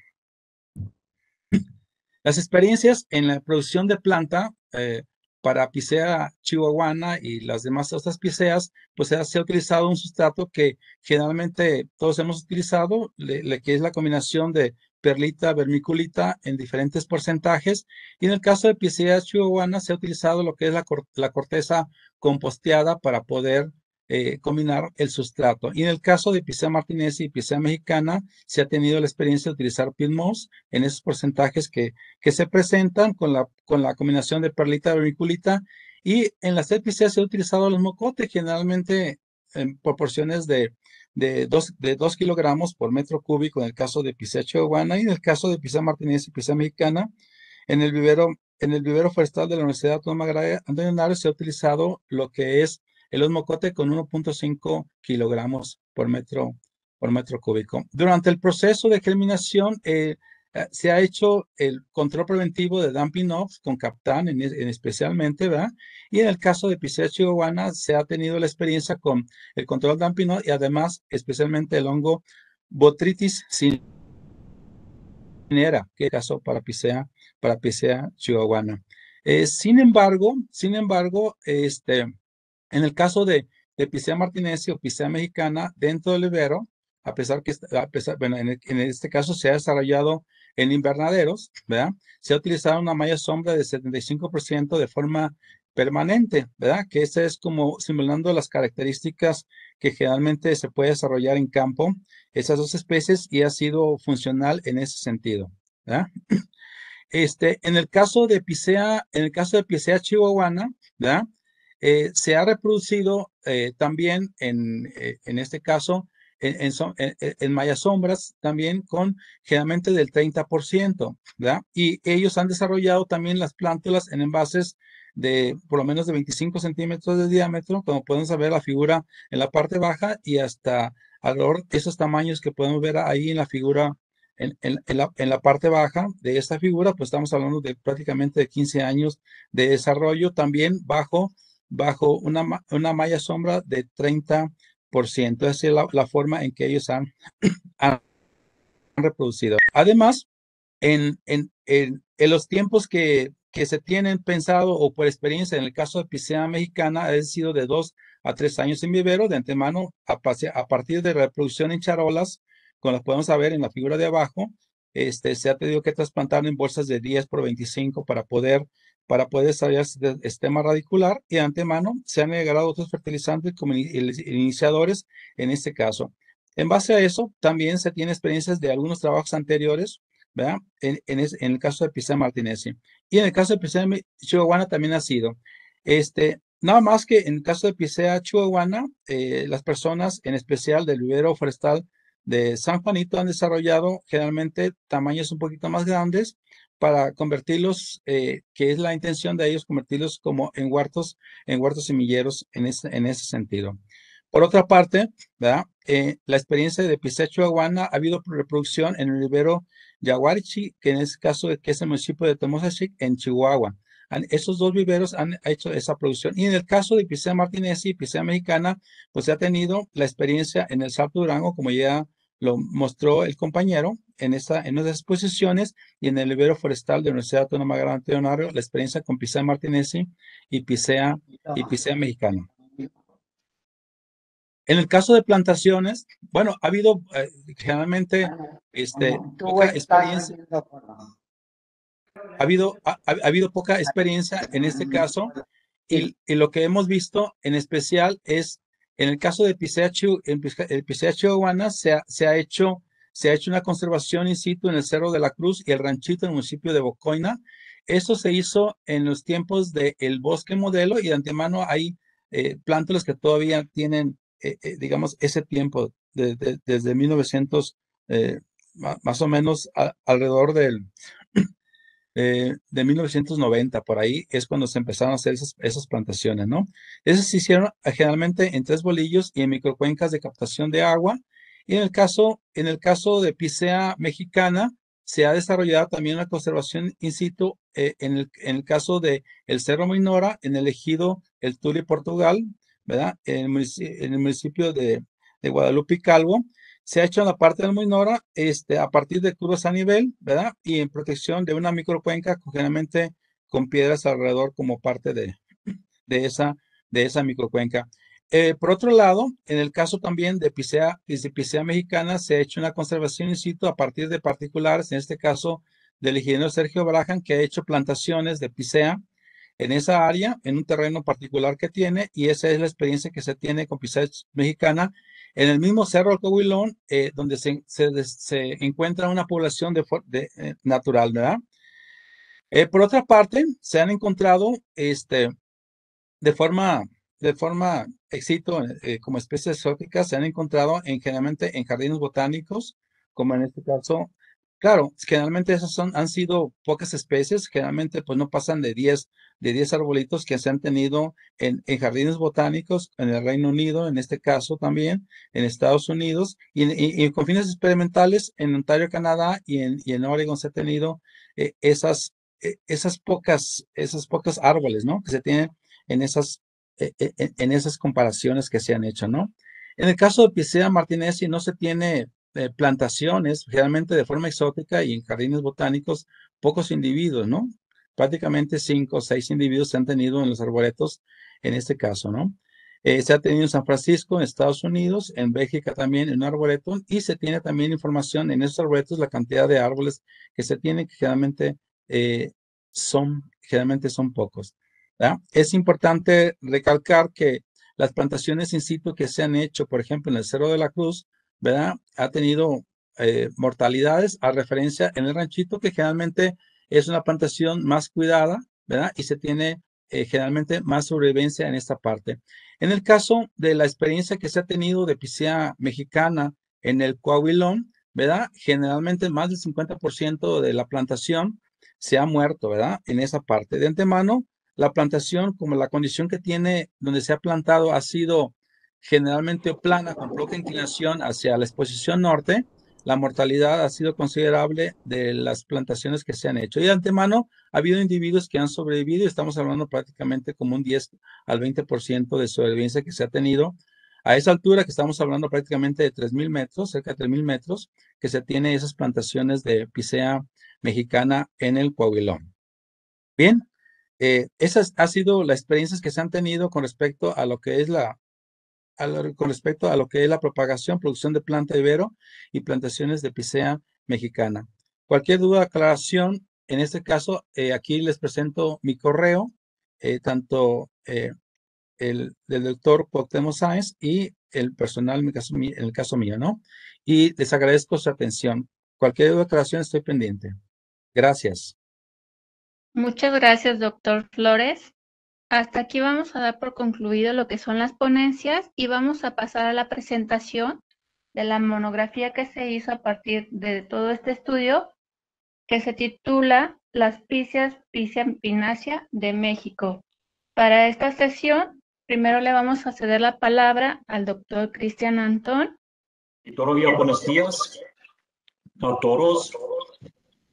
Las experiencias en la producción de planta eh, para Picea chihuahuana y las demás otras piceas, pues se ha, utilizado un sustrato que generalmente todos hemos utilizado, que es la combinación de perlita, vermiculita en diferentes porcentajes. Y en el caso de Picea chihuahuana se ha utilizado lo que es la, la corteza composteada para poder eh, combinar el sustrato. Y en el caso de Picea martinez y Picea mexicana, se ha tenido la experiencia de utilizar Pitmos en esos porcentajes que, que se presentan con la, con la combinación de perlita vermiculita. Y en las Picea se ha utilizado los mocotes, generalmente en proporciones de, de 2 de dos kilogramos por metro cúbico en el caso de Picea chihuahuana y en el caso de Picea martinez y Picea mexicana. En el vivero, en el vivero forestal de la Universidad Autónoma Agraria Antonio Nares se ha utilizado lo que es el osmocote con 1.5 kilogramos por metro, por metro cúbico. Durante el proceso de germinación eh, eh, se ha hecho el control preventivo de dumping off con Captan en, especialmente, ¿verdad? Y en el caso de Picea chihuahuana se ha tenido la experiencia con el control dumping off y además especialmente el hongo Botrytis cinerea, que es caso para Picea, para Picea chihuahuana. Eh, sin embargo, sin embargo, este, en el caso de, de Picea martinez o Picea mexicana, dentro del vivero, a pesar que, a pesar, bueno, en, este caso se ha desarrollado en invernaderos, ¿verdad? Se ha utilizado una malla sombra de 75% de forma permanente, ¿verdad? Que esa es como simulando las características que generalmente se puede desarrollar en campo, esas dos especies, y ha sido funcional en ese sentido, ¿verdad? Este, en el caso de Picea, en el caso de Picea chihuahuana, ¿verdad? Eh, se ha reproducido eh, también en, eh, en, este caso en, en, en sombras también con generalmente del 30%, ¿verdad? Y ellos han desarrollado también las plántulas en envases de por lo menos de 25 centímetros de diámetro, como pueden saber la figura en la parte baja y hasta alrededor esos tamaños que podemos ver ahí en la figura en, en, la, en, la, parte baja de esta figura, pues estamos hablando de prácticamente de 15 años de desarrollo, también bajo bajo una, una malla sombra de 30%. Esa es la, forma en que ellos han, han reproducido. Además, en, en, en, en los tiempos que, que, se tienen pensado o por experiencia en el caso de Picea mexicana ha sido de dos a tres años en vivero de antemano a, a partir de reproducción en charolas, como las podemos ver en la figura de abajo, este, se ha tenido que trasplantar en bolsas de 10 por 25 para poder para poder desarrollar este sistema radicular y de antemano se han agregado otros fertilizantes como iniciadores en este caso. En base a eso, también se tiene experiencias de algunos trabajos anteriores, ¿verdad? En, el caso de Pisa Martinez. Y en el caso de Picea chihuahuana también ha sido. Este, nada más que en el caso de Picea chihuahuana, eh, las personas, en especial del vivero forestal de San Juanito, han desarrollado generalmente tamaños un poquito más grandes para convertirlos, eh, que es la intención de ellos, convertirlos como en huertos, en huertos semilleros en ese, en ese sentido. Por otra parte, ¿verdad? Eh, la experiencia de Pisecho Aguana ha habido reproducción en el vivero Yaguarichi, que en este caso que es el municipio de Tomosachic, en Chihuahua. Han- esos dos viveros han hecho esa producción. Y en el caso de Picea martinez y Picea mexicana, pues se ha tenido la experiencia en el Salto Durango, como ya lo mostró el compañero en, esta, en esas exposiciones y en el vivero forestal de la Universidad Autónoma Gran Leonardo, la experiencia con Picea martinez y Picea, y Picea mexicana. En el caso de plantaciones, bueno, ha habido eh, generalmente este, poca experiencia. Ha habido, ha, ha habido poca experiencia en este caso y, y, lo que hemos visto en especial es en el caso de Picea, en Picea chihuahuana se ha, se ha hecho se ha hecho una conservación in situ en el Cerro de la Cruz y el ranchito en el municipio de Bocoina. Esto se hizo en los tiempos del el bosque modelo y de antemano hay eh, plántulas que todavía tienen, eh, eh, digamos, ese tiempo, de, de, desde 1900, más o menos a, alrededor del, de 1990, por ahí es cuando se empezaron a hacer esas, plantaciones, ¿no? Esas se hicieron generalmente en tres bolillos y en microcuencas de captación de agua. Y en el caso, en el caso de Picea mexicana, se ha desarrollado también una conservación in situ eh, en, el, en, el, caso de el Cerro Minora, en el ejido El Tule, Portugal, ¿verdad? En el municipio, en el municipio de, de, Guadalupe y Calvo. Se ha hecho en la parte del Minora este, a partir de curvas a nivel, ¿verdad? Y en protección de una microcuenca, generalmente con piedras alrededor como parte de, de, esa, de esa microcuenca. Eh, por otro lado, en el caso también de Picea, de Picea mexicana, se ha hecho una conservación in situ a partir de particulares, en este caso del ingeniero Sergio Brajan, que ha hecho plantaciones de Picea en esa área, en un terreno particular que tiene, y esa es la experiencia que se tiene con Picea mexicana. En el mismo Cerro del Coahuilón, eh, donde se, se, se, encuentra una población de, de eh, natural, ¿verdad? Eh, por otra parte, se han encontrado este, de forma de forma éxito eh, como especies exóticas se han encontrado en, generalmente en jardines botánicos, como en este caso. Claro, generalmente esas son, han sido pocas especies, generalmente pues no pasan de 10, de 10 arbolitos que se han tenido en, jardines botánicos en el Reino Unido, en este caso también, en Estados Unidos, y, y, y con fines experimentales en Ontario, Canadá, y en, y en Oregon se han tenido eh, esas, eh, esas pocas, esas pocas árboles, ¿no? Que se tienen en esas en esas comparaciones que se han hecho, ¿no? En el caso de Picea martinezi no se tiene eh, plantaciones, generalmente de forma exótica y en jardines botánicos, pocos individuos, ¿no? Prácticamente cinco o seis individuos se han tenido en los arboretos en este caso, ¿no? Eh, se ha tenido en San Francisco, en Estados Unidos, en Bélgica también, en un arboreto, y se tiene también información en esos arboretos, la cantidad de árboles que se tienen, que generalmente eh, son, generalmente son pocos. Es importante recalcar que las plantaciones in situ que se han hecho, por ejemplo, en el Cerro de la Cruz, ¿verdad? Ha tenido eh, mortalidades a referencia en el ranchito, que generalmente es una plantación más cuidada, ¿verdad? Y se tiene eh, generalmente más sobrevivencia en esta parte. En el caso de la experiencia que se ha tenido de Picea mexicana en el Coahuilón, ¿verdad? Generalmente más del 50% de la plantación se ha muerto, ¿verdad? En esa parte. De antemano, la plantación, como la condición que tiene donde se ha plantado, ha sido generalmente plana, con poca inclinación hacia la exposición norte, la mortalidad ha sido considerable de las plantaciones que se han hecho. Y de antemano ha habido individuos que han sobrevivido, estamos hablando prácticamente como un 10 al 20% de sobrevivencia que se ha tenido. A esa altura que estamos hablando prácticamente de 3.000 metros, cerca de 3.000 metros, que se tiene esas plantaciones de Picea mexicana en el Coahuilón. Bien, eh, esas ha sido las experiencias que se han tenido con respecto a lo que es la, con respecto a lo que es la propagación, producción de planta de vero y plantaciones de Picea mexicana. Cualquier duda, aclaración, en este caso, eh, aquí les presento mi correo, eh, tanto el del doctor Cuauhtémoc Sáenz y el personal en el, caso, en el caso mío, ¿no? Y les agradezco su atención. Cualquier duda, aclaración, estoy pendiente. Gracias. Muchas gracias, doctor Flores. Hasta aquí vamos a dar por concluido lo que son las ponencias y vamos a pasar a la presentación de la monografía que se hizo a partir de todo este estudio, que se titula Las picias Picia Pinacia de México. Para esta sesión, primero le vamos a ceder la palabra al doctor Cristian Antón. Todavía buenos días.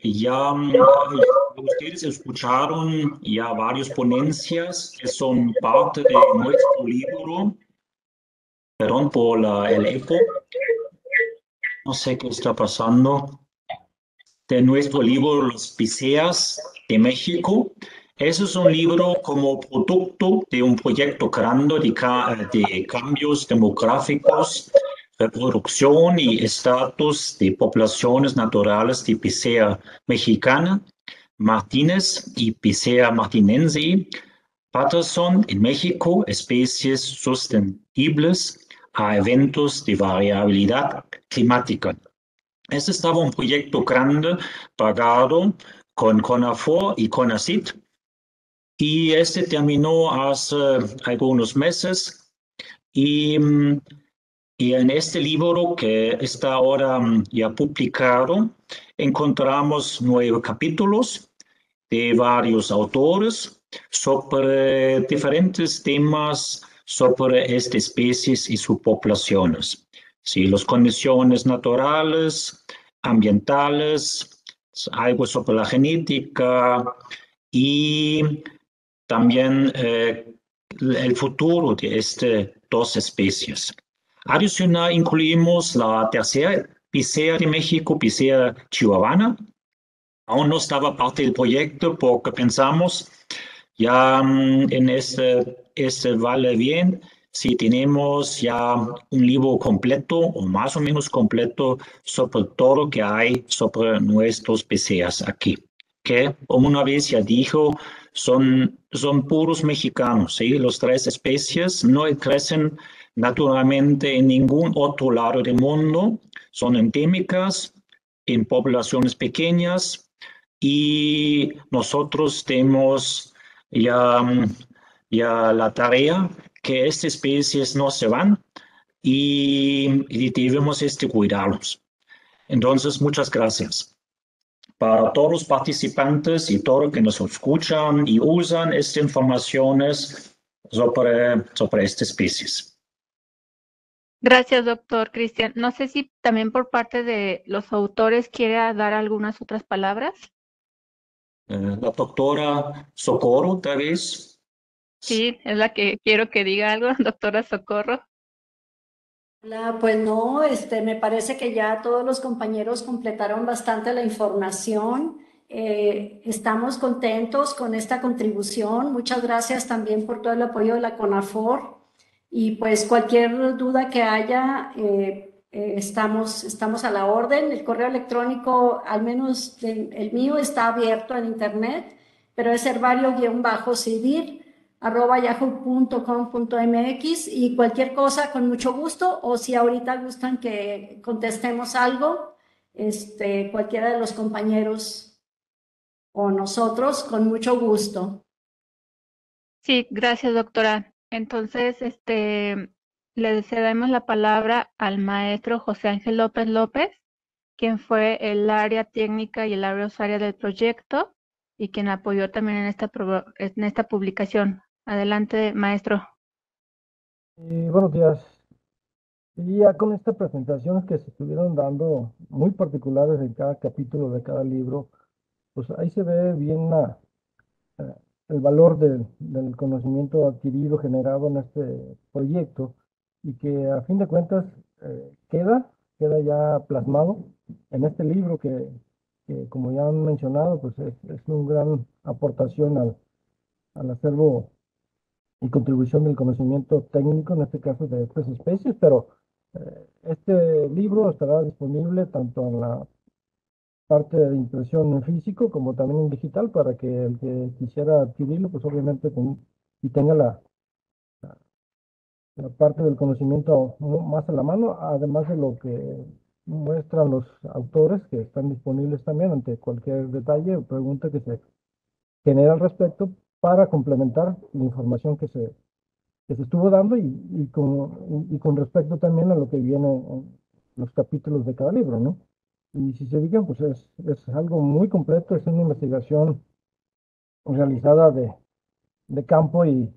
Ya mm, ustedes escucharon ya varias ponencias que son parte de nuestro libro. Perdón por la, el eco. No sé qué está pasando. De nuestro libro Los Piseas de México. Ese es un libro como producto de un proyecto grande de, de cambios demográficos reproducción y estatus de poblaciones naturales de Picea mexicana, Martínez y Picea martinense, Patterson en México, especies sustentables a eventos de variabilidad climática. Este estaba un proyecto grande pagado con CONAFOR y CONACIT y este terminó hace algunos meses y mm, y en este libro que está ahora mm, ya publicado, encontramos nueve capítulos de varios autores sobre diferentes temas sobre estas especies y sus poblaciones. Sí, las condiciones naturales, ambientales, algo sobre la genética y también eh, el futuro de estas dos especies. Adicional, incluimos la tercera Picea de México, Picea chihuahuana. Aún no estaba parte del proyecto porque pensamos ya mm, en este, este vale bien si tenemos ya un libro completo o más o menos completo sobre todo lo que hay sobre nuestros Piceas aquí. Que, como una vez ya dijo, son, son puros mexicanos, ¿sí? Los tres especies no crecen naturalmente en ningún otro lado del mundo, son endémicas en poblaciones pequeñas y nosotros tenemos ya, ya la tarea que estas especies no se van y, y debemos este, cuidarlos. Entonces, muchas gracias para todos los participantes y todos los que nos escuchan y usan estas informaciones sobre, sobre estas especies. Gracias, doctor Cristian. No sé si también por parte de los autores quiere dar algunas otras palabras. Eh, la doctora Socorro, tal vez. Sí, es la que quiero que diga algo, doctora Socorro. Hola, pues no, este, me parece que ya todos los compañeros completaron bastante la información. Eh, estamos contentos con esta contribución. Muchas gracias también por todo el apoyo de la CONAFOR. Y pues cualquier duda que haya, eh, eh, estamos, estamos a la orden. El correo electrónico, al menos el, mío, está abierto en internet, pero es herbario-civil arroba yahoo.com.mx y cualquier cosa con mucho gusto o si ahorita gustan que contestemos algo, este, cualquiera de los compañeros o nosotros, con mucho gusto. Sí, gracias, doctora. Entonces, este, le cedemos la palabra al maestro José Ángel López López, quien fue el área técnica y el área usuaria del proyecto y quien apoyó también en esta, en esta publicación. Adelante, maestro. Y buenos días. Y ya con estas presentaciones que se estuvieron dando, muy particulares en cada capítulo de cada libro, pues ahí se ve bien la, eh, el valor del, conocimiento adquirido, generado en este proyecto, y que a fin de cuentas eh, queda, queda ya plasmado en este libro que, que como ya han mencionado, pues es, es una gran aportación al, al acervo y contribución del conocimiento técnico, en este caso de estas especies, pero eh, este libro estará disponible tanto en la parte de impresión en físico como también en digital para que el que quisiera adquirirlo, pues obviamente con, y tenga la, la, parte del conocimiento más a la mano, además de lo que muestran los autores que están disponibles también ante cualquier detalle o pregunta que se genera al respecto para complementar la información que se, que se estuvo dando y, y, con, y, con respecto también a lo que viene en los capítulos de cada libro, ¿no? Y si se fijan, pues es, es algo muy completo, es una investigación realizada de, de campo y,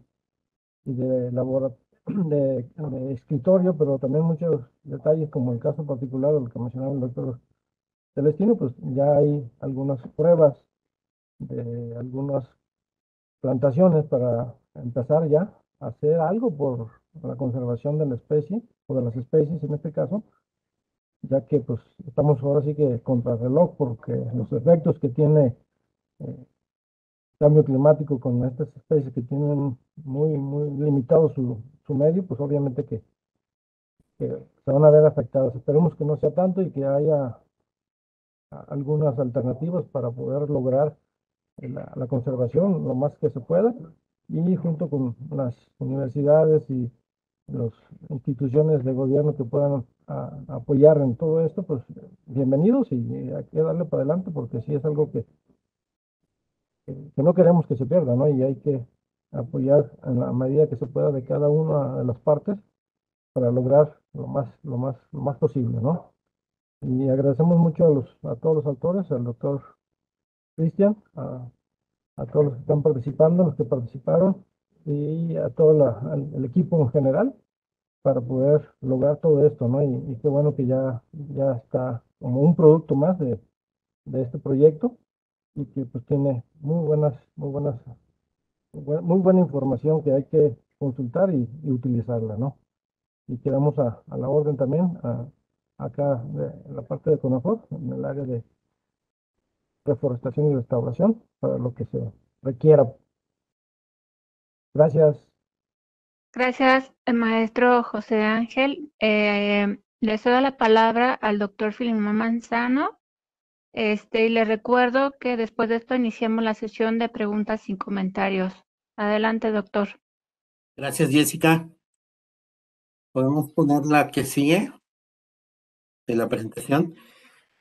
y de laboratorio. De, de, escritorio, pero también muchos detalles, como el caso particular del que mencionaba el doctor Celestino, pues ya hay algunas pruebas de algunas plantaciones para empezar ya a hacer algo por la conservación de la especie, o de las especies en este caso, ya que pues estamos ahora sí que contra reloj porque los efectos que tiene eh, cambio climático con estas especies que tienen muy, muy limitado su, su medio, pues obviamente que, que se van a ver afectados. Esperemos que no sea tanto y que haya algunas alternativas para poder lograr la, la, conservación lo más que se pueda y junto con las universidades y las instituciones de gobierno que puedan a, apoyar en todo esto, pues bienvenidos y hay que darle para adelante porque sí es algo que, que no queremos que se pierda, ¿no? Y hay que apoyar en la medida que se pueda de cada una de las partes para lograr lo más, lo más, lo más posible, ¿no? Y agradecemos mucho a, los, a todos los autores, al doctor Cristian, a, a, todos los que están participando, los que participaron y a todo la, el equipo en general para poder lograr todo esto, ¿no? Y, y, qué bueno que ya, ya está como un producto más de, de este proyecto y que pues tiene muy buenas, muy buenas, muy buena información que hay que consultar y, y utilizarla, ¿no? Y quedamos a, a la orden también, a, acá en la parte de CONAFOR, en el área de reforestación y restauración, para lo que se requiera. Gracias. Gracias, maestro José Ángel. Eh, le cedo la palabra al doctor Filimón Manzano. Este, y le recuerdo que después de esto iniciamos la sesión de preguntas y comentarios. Adelante, doctor. Gracias, Jessica. ¿Podemos poner la que sigue de la presentación?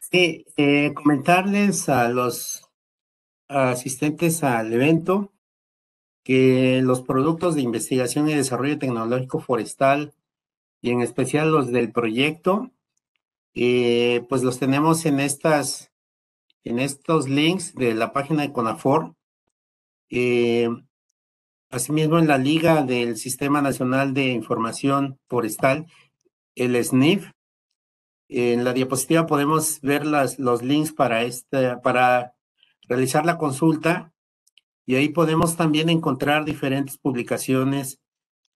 Sí, eh, comentarles a los asistentes al evento que los productos de investigación y desarrollo tecnológico forestal y en especial los del proyecto, eh, pues los tenemos en estas, en estos links de la página de CONAFOR. Eh, asimismo, en la liga del Sistema Nacional de Información Forestal, el SNIF. En la diapositiva podemos ver las, los links para, este, para realizar la consulta y ahí podemos también encontrar diferentes publicaciones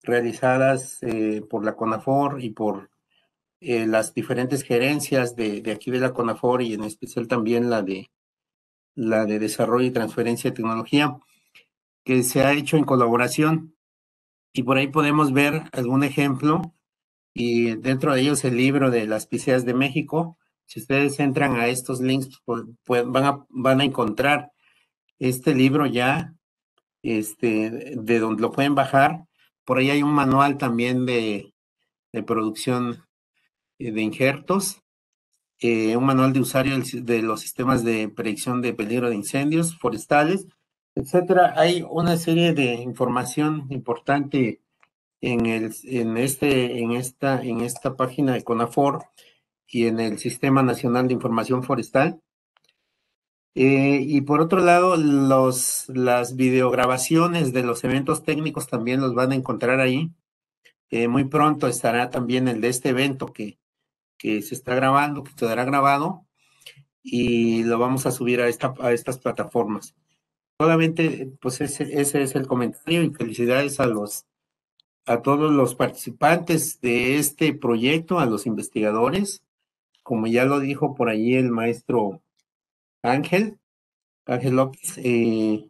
realizadas eh, por la CONAFOR y por eh, las diferentes gerencias de, de, aquí de la CONAFOR y en especial también la de la de desarrollo y transferencia de tecnología que se ha hecho en colaboración y por ahí podemos ver algún ejemplo y dentro de ellos el libro de las piseas de México. Si ustedes entran a estos links, pues, pues van, a, van a encontrar este libro ya, este, de donde lo pueden bajar. Por ahí hay un manual también de, de producción eh, de injertos, eh, un manual de usuario de los sistemas de predicción de peligro de incendios forestales, etcétera. Hay una serie de información importante en, el, en, este, en, esta, en esta página de CONAFOR y en el Sistema Nacional de Información Forestal eh, y por otro lado, los, las videograbaciones de los eventos técnicos también los van a encontrar ahí. Eh, muy pronto estará también el de este evento que, que se está grabando, que quedará grabado y lo vamos a subir a, esta, a estas plataformas. Solamente, pues ese, ese es el comentario y felicidades a los a todos los participantes de este proyecto, a los investigadores. Como ya lo dijo por allí el maestro Ángel, Ángel López, eh,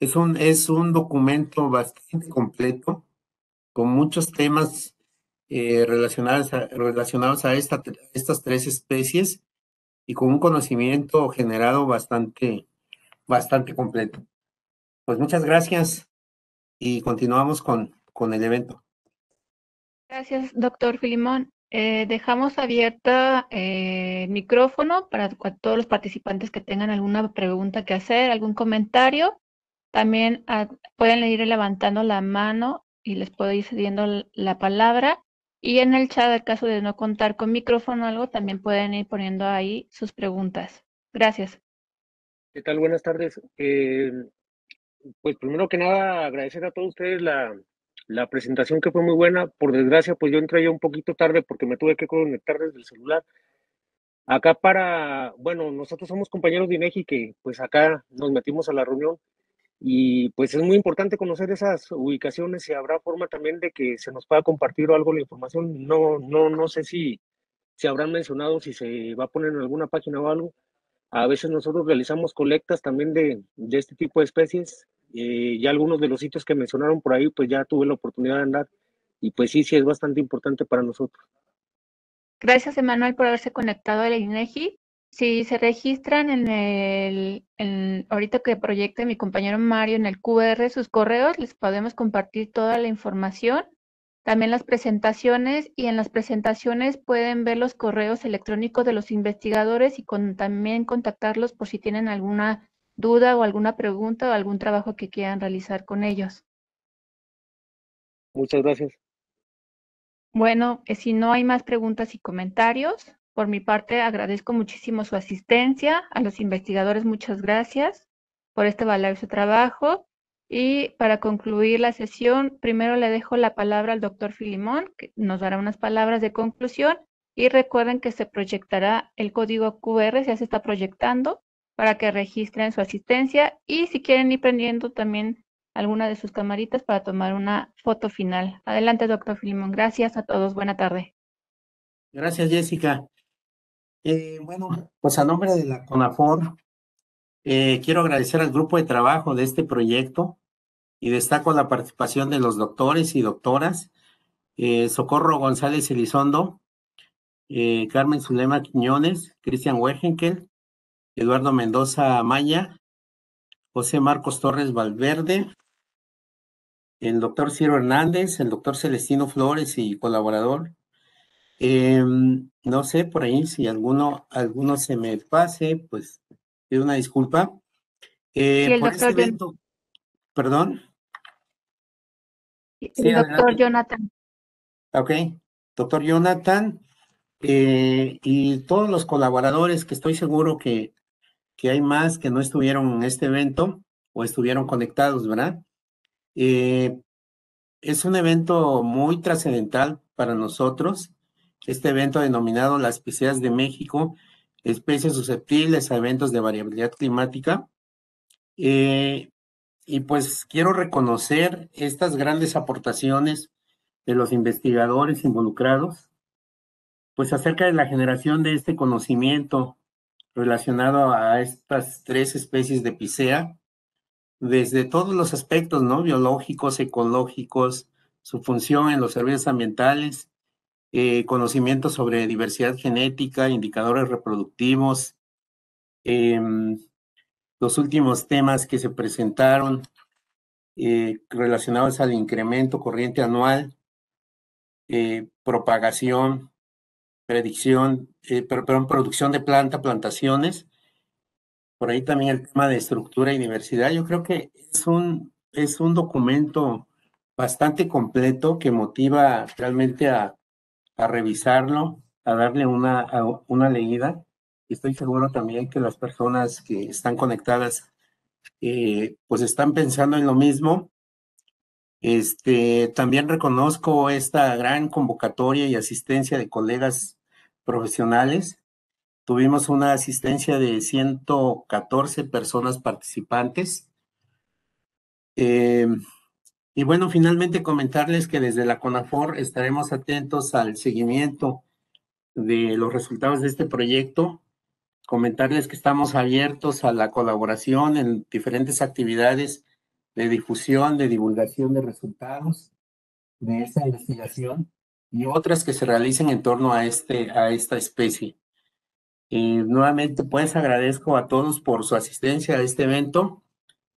es, un, es un documento bastante completo con muchos temas eh, relacionados a, relacionados a esta, estas tres especies y con un conocimiento generado bastante, bastante completo. Pues muchas gracias y continuamos con, con el evento. Gracias, doctor Filimón. Eh, dejamos abierta eh, el micrófono para todos los participantes que tengan alguna pregunta que hacer, algún comentario. También ah, pueden ir levantando la mano y les puedo ir cediendo la palabra. Y en el chat, en caso de no contar con micrófono o algo, también pueden ir poniendo ahí sus preguntas. Gracias. ¿Qué tal? Buenas tardes. Eh, pues primero que nada, agradecer a todos ustedes la, la presentación que fue muy buena. Por desgracia, pues yo entré ya un poquito tarde porque me tuve que conectar desde el celular. Acá para, bueno, nosotros somos compañeros de INEGI que pues acá nos metimos a la reunión y pues es muy importante conocer esas ubicaciones y habrá forma también de que se nos pueda compartir algo la información. No, no, no sé si se habrán mencionado, si se va a poner en alguna página o algo. A veces nosotros realizamos colectas también de, de este tipo de especies. Eh, ya algunos de los sitios que mencionaron por ahí, pues ya tuve la oportunidad de andar. Y pues sí, sí es bastante importante para nosotros. Gracias, Emanuel, por haberse conectado al INEGI. Si se registran en el, ahorita que proyecte mi compañero Mario en el QR sus correos, les podemos compartir toda la información, también las presentaciones y en las presentaciones pueden ver los correos electrónicos de los investigadores y también contactarlos por si tienen alguna duda o alguna pregunta o algún trabajo que quieran realizar con ellos. Muchas gracias. Bueno, eh, si no hay más preguntas y comentarios, por mi parte agradezco muchísimo su asistencia. A los investigadores, muchas gracias por este valioso trabajo. Y para concluir la sesión, primero le dejo la palabra al doctor Filimón, que nos dará unas palabras de conclusión. Y recuerden que se proyectará el código QR, ya se está proyectando, para que registren su asistencia. Y si quieren ir prendiendo también alguna de sus camaritas para tomar una foto final. Adelante, doctor Filimón. Gracias a todos. Buena tarde. Gracias, Jessica. Eh, bueno, pues a nombre de la CONAFOR, eh, quiero agradecer al grupo de trabajo de este proyecto y destaco la participación de los doctores y doctoras, eh, Socorro González Elizondo, Carmen Zulema Quiñones, Cristian Wergenkel, Eduardo Mendoza Maya, José Marcos Torres Valverde, el doctor Ciro Hernández, el doctor Celestino Flores y colaborador. Em, no sé, por ahí, si alguno, alguno se me pase, pues pido una disculpa. Eh, el doctor este Perdón. El doctor Jonathan. Ok, doctor Jonathan eh, y todos los colaboradores que estoy seguro que, que hay más que no estuvieron en este evento o estuvieron conectados, ¿verdad? Eh, es un evento muy trascendental para nosotros, este evento denominado las Piseas de México, especies susceptibles a eventos de variabilidad climática. Eh, y pues quiero reconocer estas grandes aportaciones de los investigadores involucrados, pues acerca de la generación de este conocimiento relacionado a estas tres especies de Picea, desde todos los aspectos, ¿no? Biológicos, ecológicos, su función en los servicios ambientales, eh, conocimientos sobre diversidad genética, indicadores reproductivos, em, los últimos temas que se presentaron eh, relacionados al incremento corriente anual, eh, propagación, predicción, perdón, producción de planta, plantaciones, por ahí también el tema de estructura y diversidad. Yo creo que es un, es un documento bastante completo que motiva realmente a, a revisarlo, a darle una, una leída. Y estoy seguro también que las personas que están conectadas eh, pues están pensando en lo mismo. Este, también reconozco esta gran convocatoria y asistencia de colegas profesionales Tuvimos una asistencia de 114 personas participantes. Eh, y bueno, finalmente comentarles que desde la CONAFOR estaremos atentos al seguimiento de los resultados de este proyecto. Comentarles que estamos abiertos a la colaboración en diferentes actividades de difusión, de divulgación de resultados de esta investigación y otras que se realicen en torno a, este, a esta especie. Y nuevamente, pues agradezco a todos por su asistencia a este evento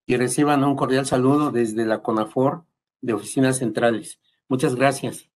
y reciban un cordial saludo desde la CONAFOR de Oficinas Centrales. Muchas gracias.